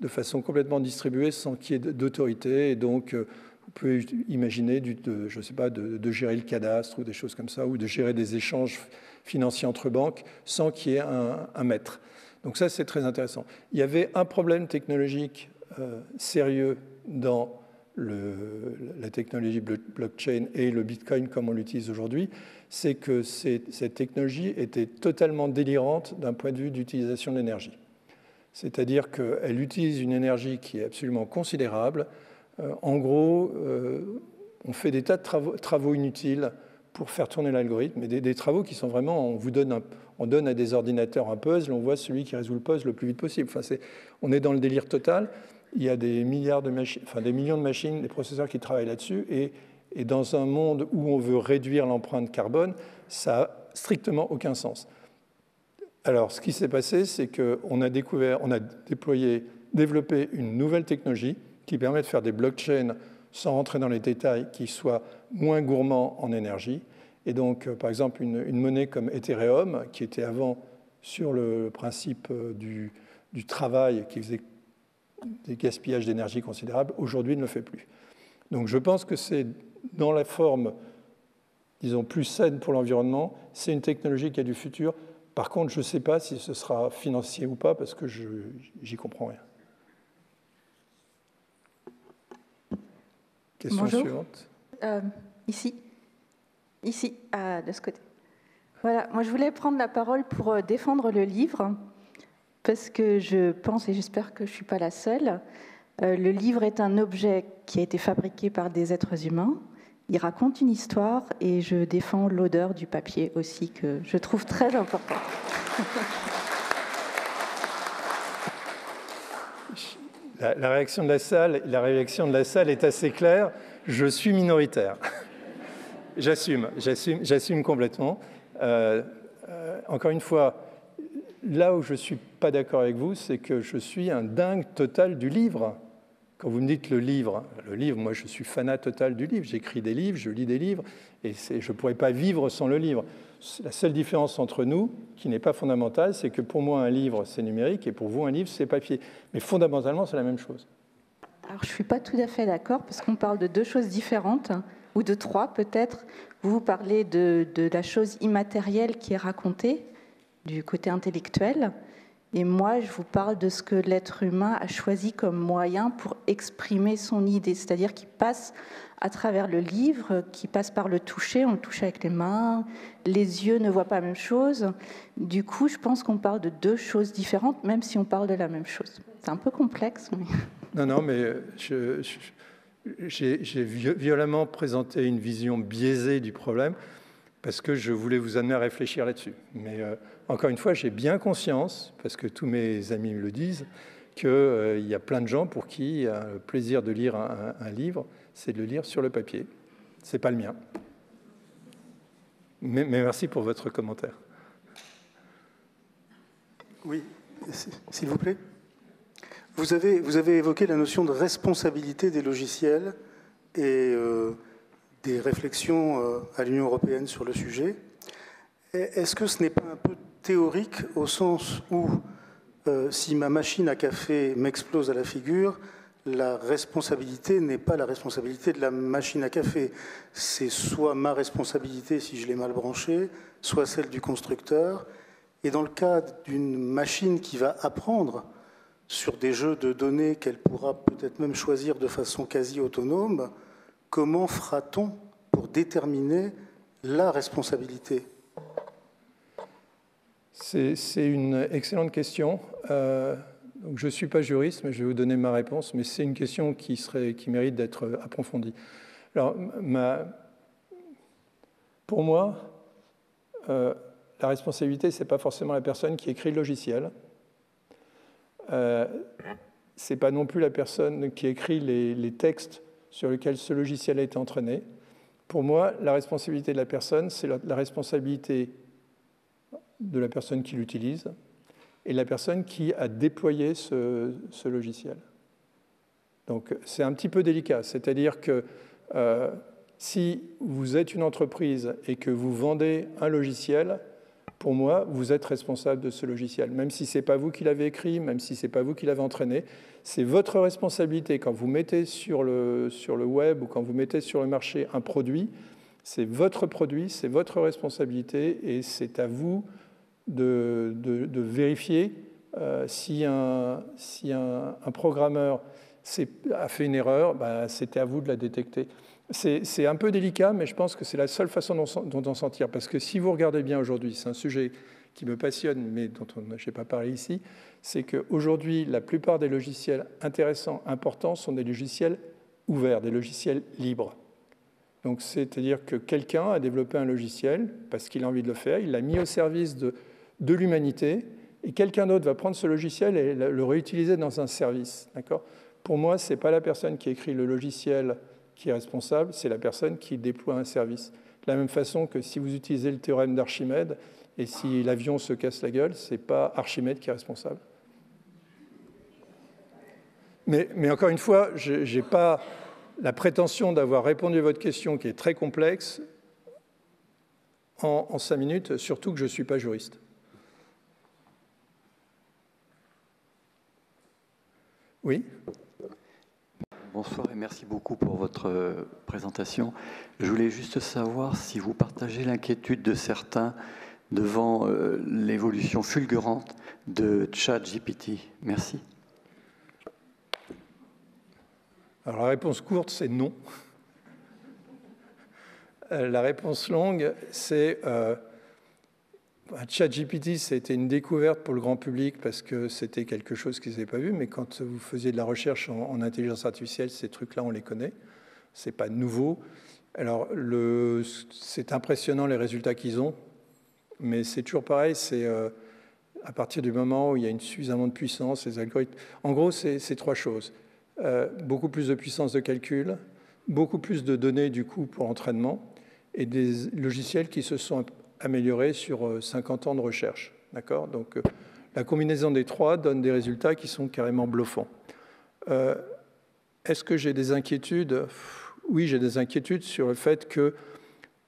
de façon complètement distribuée sans qu'il y ait d'autorité. Et donc, euh, vous pouvez imaginer, du, de, je sais pas, de, gérer le cadastre ou des choses comme ça, ou de gérer des échanges financiers entre banques sans qu'il y ait un, maître. Donc ça, c'est très intéressant. Il y avait un problème technologique euh, sérieux dans la technologie blockchain et le Bitcoin comme on l'utilise aujourd'hui, c'est que cette technologie était totalement délirante d'un point de vue d'utilisation de l'énergie. C'est-à-dire qu'elle utilise une énergie qui est absolument considérable. Euh, en gros, euh, on fait des tas de travaux, inutiles pour faire tourner l'algorithme, mais des, travaux qui sont vraiment, on vous donne, on donne à des ordinateurs un puzzle, on voit celui qui résout le puzzle le plus vite possible. Enfin, on est dans le délire total. Il y a des milliards de machines, enfin des millions de machines, des processeurs qui travaillent là-dessus, et, et dans un monde où on veut réduire l'empreinte carbone, ça n'a strictement aucun sens. Alors, ce qui s'est passé, c'est qu'on a découvert, on a déployé, développé une nouvelle technologie qui permet de faire des blockchains sans rentrer dans les détails, qui soient moins gourmands en énergie. Et donc, par exemple, une, monnaie comme Ethereum, qui était avant sur le principe du, du travail, qui faisait des gaspillages d'énergie considérables, aujourd'hui ne le fait plus. Donc je pense que c'est dans la forme, disons, plus saine pour l'environnement, c'est une technologie qui a du futur. Par contre, je ne sais pas si ce sera financier ou pas, parce que je j'y comprends rien. Question Bonjour. suivante. Euh, ici. Ici, de ce côté. Voilà, moi je voulais prendre la parole pour euh, défendre le livre, parce que je pense, et j'espère que je ne suis pas la seule, euh, le livre est un objet qui a été fabriqué par des êtres humains, il raconte une histoire et je défends l'odeur du papier aussi que je trouve très importante. La, réaction de la salle, la réaction de la salle est assez claire. Je suis minoritaire. j'assume, j'assume, j'assume complètement. Euh, euh, encore une fois, là où je suis pas d'accord avec vous, c'est que je suis un dingue total du livre. Vous me dites le livre, le livre, moi je suis fanat total du livre. J'écris des livres, je lis des livres, et je ne pourrais pas vivre sans le livre. La seule différence entre nous, qui n'est pas fondamentale, c'est que pour moi un livre c'est numérique et pour vous un livre c'est papier. Mais fondamentalement c'est la même chose. Alors je ne suis pas tout à fait d'accord parce qu'on parle de deux choses différentes, ou de trois peut-être. Vous parlez de la chose immatérielle qui est racontée, du côté intellectuel. Et moi, je vous parle de ce que l'être humain a choisi comme moyen pour exprimer son idée, c'est-à-dire qu'il passe à travers le livre, qui passe par le toucher, on le touche avec les mains, les yeux ne voient pas la même chose. Du coup, je pense qu'on parle de deux choses différentes, même si on parle de la même chose. C'est un peu complexe. Non, non, mais j'ai violemment présenté une vision biaisée du problème parce que je voulais vous amener à réfléchir là-dessus. Mais euh, encore une fois, j'ai bien conscience, parce que tous mes amis me le disent, qu'il euh, y a plein de gens pour qui euh, le plaisir de lire un, livre, c'est de le lire sur le papier. Ce n'est pas le mien. Mais, merci pour votre commentaire. Oui, s'il vous plaît. Vous avez, vous avez évoqué la notion de responsabilité des logiciels et euh, des réflexions à l'Union européenne sur le sujet. Est-ce que ce n'est pas un peu théorique au sens où euh, si ma machine à café m'explose à la figure, la responsabilité n'est pas la responsabilité de la machine à café. C'est soit ma responsabilité si je l'ai mal branchée, soit celle du constructeur. Et dans le cas d'une machine qui va apprendre sur des jeux de données qu'elle pourra peut-être même choisir de façon quasi autonome, comment fera-t-on pour déterminer la responsabilité? C'est une excellente question. Euh, je ne suis pas juriste, mais je vais vous donner ma réponse, mais c'est une question qui, mérite d'être approfondie. Alors, pour moi, euh, la responsabilité, ce n'est pas forcément la personne qui écrit le logiciel. Euh, ce n'est pas non plus la personne qui écrit les, textes sur lequel ce logiciel a été entraîné. Pour moi, la responsabilité de la personne, c'est la, responsabilité de la personne qui l'utilise et la personne qui a déployé ce, logiciel. Donc c'est un petit peu délicat. C'est-à-dire que euh, si vous êtes une entreprise et que vous vendez un logiciel, pour moi, vous êtes responsable de ce logiciel. Même si ce n'est pas vous qui l'avez écrit, même si ce n'est pas vous qui l'avez entraîné, c'est votre responsabilité. Quand vous mettez sur le, sur le web ou quand vous mettez sur le marché un produit, c'est votre produit, c'est votre responsabilité et c'est à vous de, de, vérifier euh, si, un, si un, programmeur a fait une erreur, ben, c'était à vous de la détecter. C'est un peu délicat, mais je pense que c'est la seule façon dont, on s'en tire. Parce que si vous regardez bien aujourd'hui, c'est un sujet qui me passionne, mais dont je n'ai pas parlé ici, c'est qu'aujourd'hui, la plupart des logiciels intéressants, importants, sont des logiciels ouverts, des logiciels libres. Donc, c'est-à-dire que quelqu'un a développé un logiciel parce qu'il a envie de le faire, il l'a mis au service de, de l'humanité, et quelqu'un d'autre va prendre ce logiciel et le réutiliser dans un service. Pour moi, ce n'est pas la personne qui écrit le logiciel qui est responsable, c'est la personne qui déploie un service. De la même façon que si vous utilisez le théorème d'Archimède et si l'avion se casse la gueule, ce n'est pas Archimède qui est responsable. Mais, encore une fois, je n'ai pas la prétention d'avoir répondu à votre question qui est très complexe en, en cinq minutes, surtout que je ne suis pas juriste. Oui Bonsoir et merci beaucoup pour votre euh, présentation. Je voulais juste savoir si vous partagez l'inquiétude de certains devant euh, l'évolution fulgurante de ChatGPT. Merci. Alors la réponse courte, c'est non. Euh, la réponse longue, c'est ChatGPT, c'était une découverte pour le grand public parce que c'était quelque chose qu'ils n'avaient pas vu, mais quand vous faisiez de la recherche en, intelligence artificielle, ces trucs-là, on les connaît. Ce n'est pas nouveau. Alors, c'est impressionnant les résultats qu'ils ont, mais c'est toujours pareil, c'est euh, à partir du moment où il y a une suffisamment de puissance, les algorithmes. En gros, c'est trois choses. Euh, beaucoup plus de puissance de calcul, beaucoup plus de données du coup pour entraînement, et des logiciels qui se sont amélioré sur 50 euh, ans de recherche. D'accord? Donc, euh, la combinaison des trois donne des résultats qui sont carrément bluffants. Euh, est-ce que j'ai des inquiétudes? Oui, j'ai des inquiétudes sur le fait que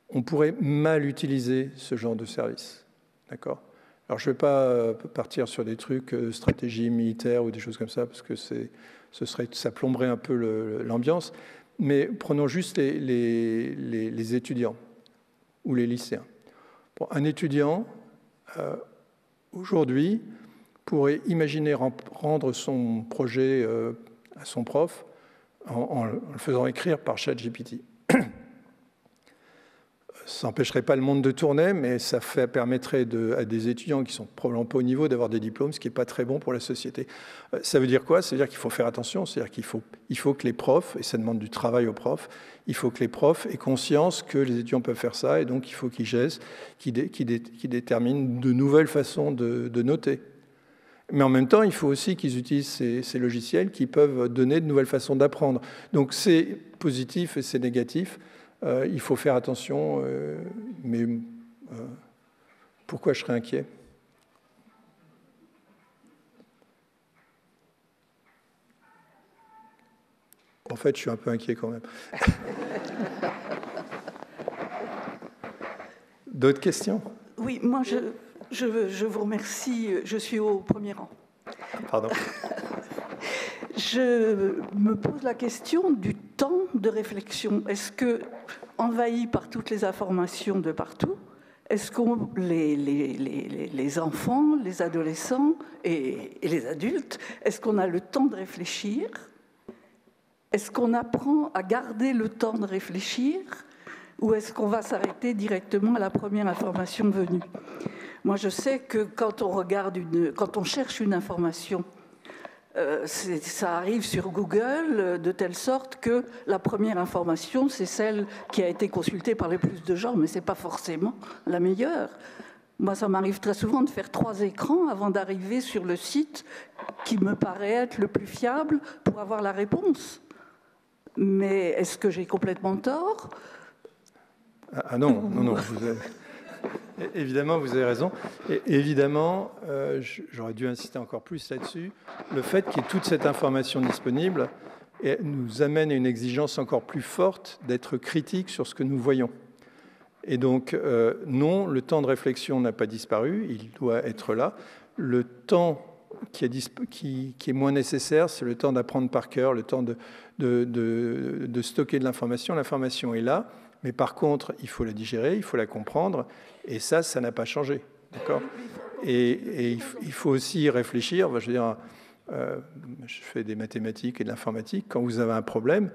on pourrait mal utiliser ce genre de service. D'accord? Alors, je ne vais pas partir sur des trucs, stratégie militaire ou des choses comme ça, parce que ce serait, ça plomberait un peu l'ambiance. Mais prenons juste les étudiants ou les lycéens un étudiant, euh, aujourd'hui, pourrait imaginer rendre son projet euh, à son prof en, le faisant écrire par ChatGPT. Ça n'empêcherait pas le monde de tourner, mais ça permettrait à des étudiants qui sont probablement pas au niveau d'avoir des diplômes, ce qui n'est pas très bon pour la société. Euh, ça veut dire quoi? Ça veut dire qu'il faut faire attention, c'est-à-dire qu'il faut, il faut que les profs, et ça demande du travail aux profs, il faut que les profs aient conscience que les étudiants peuvent faire ça, et donc il faut qu'ils gèsent, qu'ils déterminent de nouvelles façons de, noter. Mais en même temps, il faut aussi qu'ils utilisent ces, logiciels qui peuvent donner de nouvelles façons d'apprendre. Donc c'est positif et c'est négatif. Euh, il faut faire attention, euh, mais euh, pourquoi je serais inquiet? En fait, je suis un peu inquiet quand même. D'autres questions? Oui, moi, je, je, je, vous remercie. Je suis au premier rang. Pardon. je me pose la question du temps de réflexion. Est-ce que, envahi par toutes les informations de partout, est-ce que les, les, les, enfants, les adolescents et, et les adultes, est-ce qu'on a le temps de réfléchir? Est-ce qu'on apprend à garder le temps de réfléchir? Ou est-ce qu'on va s'arrêter directement à la première information venue? Moi, je sais que quand on regarde une, quand on cherche une information euh, ça arrive sur Google euh, de telle sorte que la première information, c'est celle qui a été consultée par les plus de gens, mais ce n'est pas forcément la meilleure. Moi, ça m'arrive très souvent de faire trois écrans avant d'arriver sur le site qui me paraît être le plus fiable pour avoir la réponse. Mais est-ce que j'ai complètement tort? Ah, ah non, non, non. Évidemment, vous avez raison. Et évidemment, euh, j'aurais dû insister encore plus là-dessus. Le fait qu'il y ait toute cette information disponible et nous amène à une exigence encore plus forte d'être critique sur ce que nous voyons. Et donc, euh, non, le temps de réflexion n'a pas disparu, il doit être là. Le temps qui est, moins nécessaire, c'est le temps d'apprendre par cœur, le temps de stocker de l'information. L'information est là, mais par contre, il faut la digérer, il faut la comprendre, et ça, ça n'a pas changé. D'accord? Et, il faut aussi réfléchir. Euh, je fais des mathématiques et de l'informatique. Quand vous avez un problème,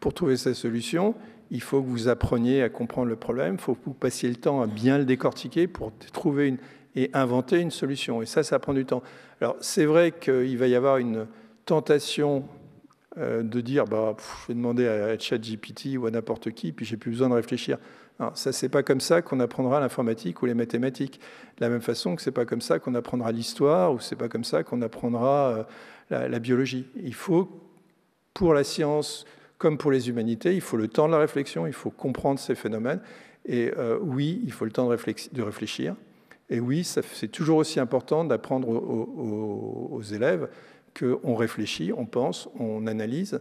pour trouver sa solution, il faut que vous appreniez à comprendre le problème, il faut que vous passiez le temps à bien le décortiquer pour trouver et inventer une solution. Et ça, ça prend du temps. Alors, c'est vrai qu'il va y avoir une tentation euh, de dire bah, je vais demander à ChatGPT ou à n'importe qui, puis j'ai plus besoin de réfléchir. Non, ça, c'est pas comme ça qu'on apprendra l'informatique ou les mathématiques. De la même façon que c'est pas comme ça qu'on apprendra l'histoire ou c'est pas comme ça qu'on apprendra euh, la, biologie. Il faut, pour la science comme pour les humanités, il faut le temps de la réflexion, il faut comprendre ces phénomènes. Et euh, oui, il faut le temps de, réfléchir. Et oui, c'est toujours aussi important d'apprendre aux, élèves qu'on réfléchit, on pense, on analyse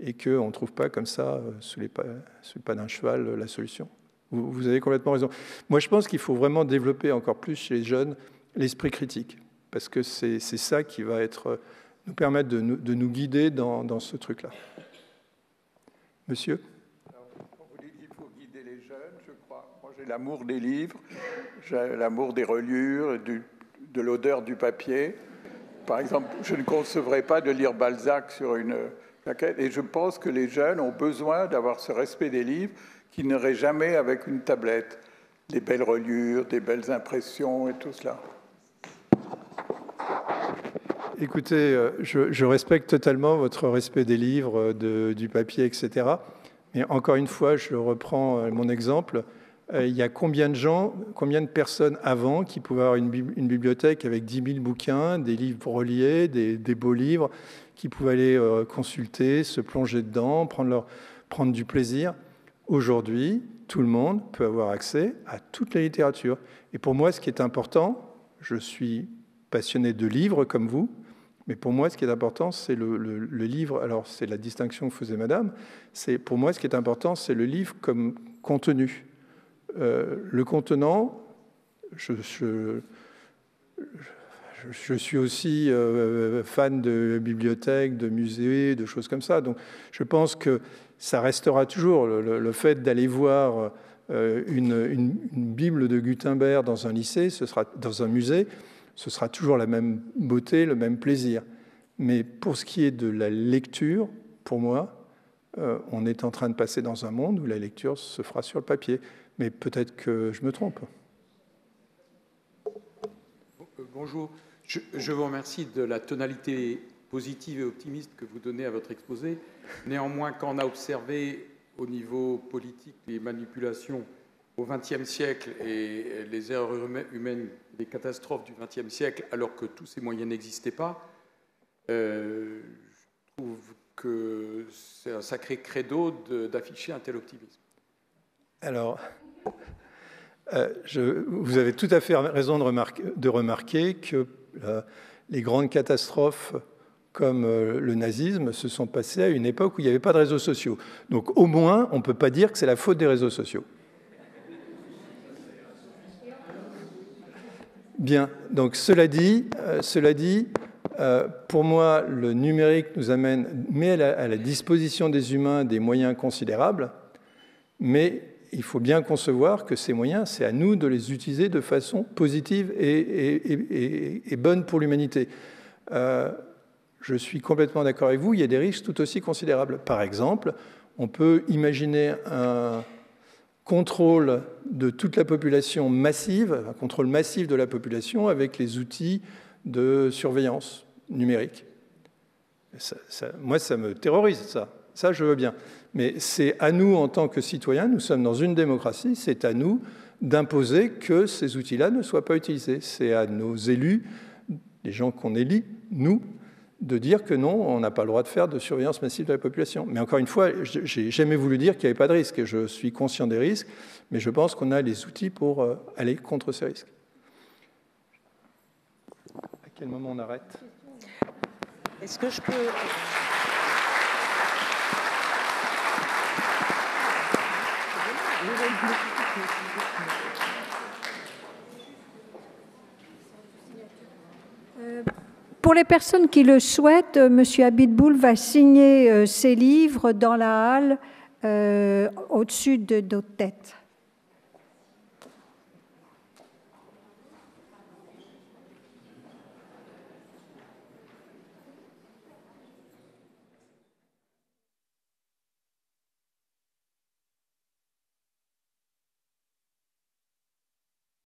et qu'on ne trouve pas comme ça, euh, sous les pas, sous les pas d'un cheval, la solution. Vous, avez complètement raison. Moi, je pense qu'il faut vraiment développer encore plus chez les jeunes l'esprit critique, parce que c'est ça qui va être, nous permettre de nous, de nous guider dans, ce truc-là. Monsieur? Qu'il faut guider les jeunes, je crois. Moi, j'ai l'amour des livres, j'ai l'amour des reliures, de l'odeur du papier. Par exemple, je ne concevrais pas de lire Balzac sur une plaquette, et je pense que les jeunes ont besoin d'avoir ce respect des livres qui n'aurait jamais avec une tablette des belles reliures, des belles impressions et tout cela. Écoutez, euh, je, respecte totalement votre respect des livres, de, du papier, etc. Mais encore une fois, je reprends euh, mon exemple. Euh, il y a combien de gens, combien de personnes avant qui pouvaient avoir une, bibliothèque avec 10 000 bouquins, des livres reliés, des, beaux livres, qui pouvaient aller consulter, se plonger dedans, prendre du plaisir? Aujourd'hui, tout le monde peut avoir accès à toute la littérature. Et pour moi, ce qui est important, je suis passionné de livres comme vous, mais pour moi, ce qui est important, c'est le, livre. Alors, c'est la distinction que faisait Madame. C'est pour moi, ce qui est important, c'est le livre comme contenu. Euh, le contenant, je suis aussi euh, fan de bibliothèques, de musées, de choses comme ça. Donc, je pense que ça restera toujours le, fait d'aller voir euh, une, Bible de Gutenberg dans un lycée, ce sera dans un musée, ce sera toujours la même beauté, le même plaisir. Mais pour ce qui est de la lecture, pour moi, euh, on est en train de passer dans un monde où la lecture se fera sur le papier. Mais peut-être que je me trompe. Bonjour. Je vous remercie de la tonalité positive et optimiste que vous donnez à votre exposé. Néanmoins, quand on a observé au niveau politique les manipulations au XXe siècle et les erreurs humaines, les catastrophes du XXe siècle, alors que tous ces moyens n'existaient pas, euh, je trouve que c'est un sacré credo d'afficher un tel optimisme. Alors, euh, vous avez tout à fait raison de remarquer, de remarquer que euh, les grandes catastrophes comme euh, le nazisme se sont passés à une époque où il n'y avait pas de réseaux sociaux. Donc au moins, on ne peut pas dire que c'est la faute des réseaux sociaux. Bien, donc cela dit, euh, cela dit euh, pour moi, le numérique nous amène, met à la, disposition des humains des moyens considérables, mais il faut bien concevoir que ces moyens, c'est à nous de les utiliser de façon positive et, bonne pour l'humanité. Je suis complètement d'accord avec vous, il y a des risques tout aussi considérables. Par exemple, on peut imaginer un contrôle de toute la population massive, un contrôle massif de la population avec les outils de surveillance numérique. Moi, ça me terrorise, ça. Ça, je veux bien. Mais c'est à nous, en tant que citoyens, nous sommes dans une démocratie, c'est à nous d'imposer que ces outils-là ne soient pas utilisés. C'est à nos élus, les gens qu'on élit, nous, de dire que non, on n'a pas le droit de faire de surveillance massive de la population. Mais encore une fois, j'ai jamais voulu dire qu'il n'y avait pas de risque, je suis conscient des risques, mais je pense qu'on a les outils pour euh, aller contre ces risques. À quel moment on arrête? Est-ce que je peux... Euh, pour les personnes qui le souhaitent, M. Abitboul va signer ses livres dans la halle au-dessus de nos têtes.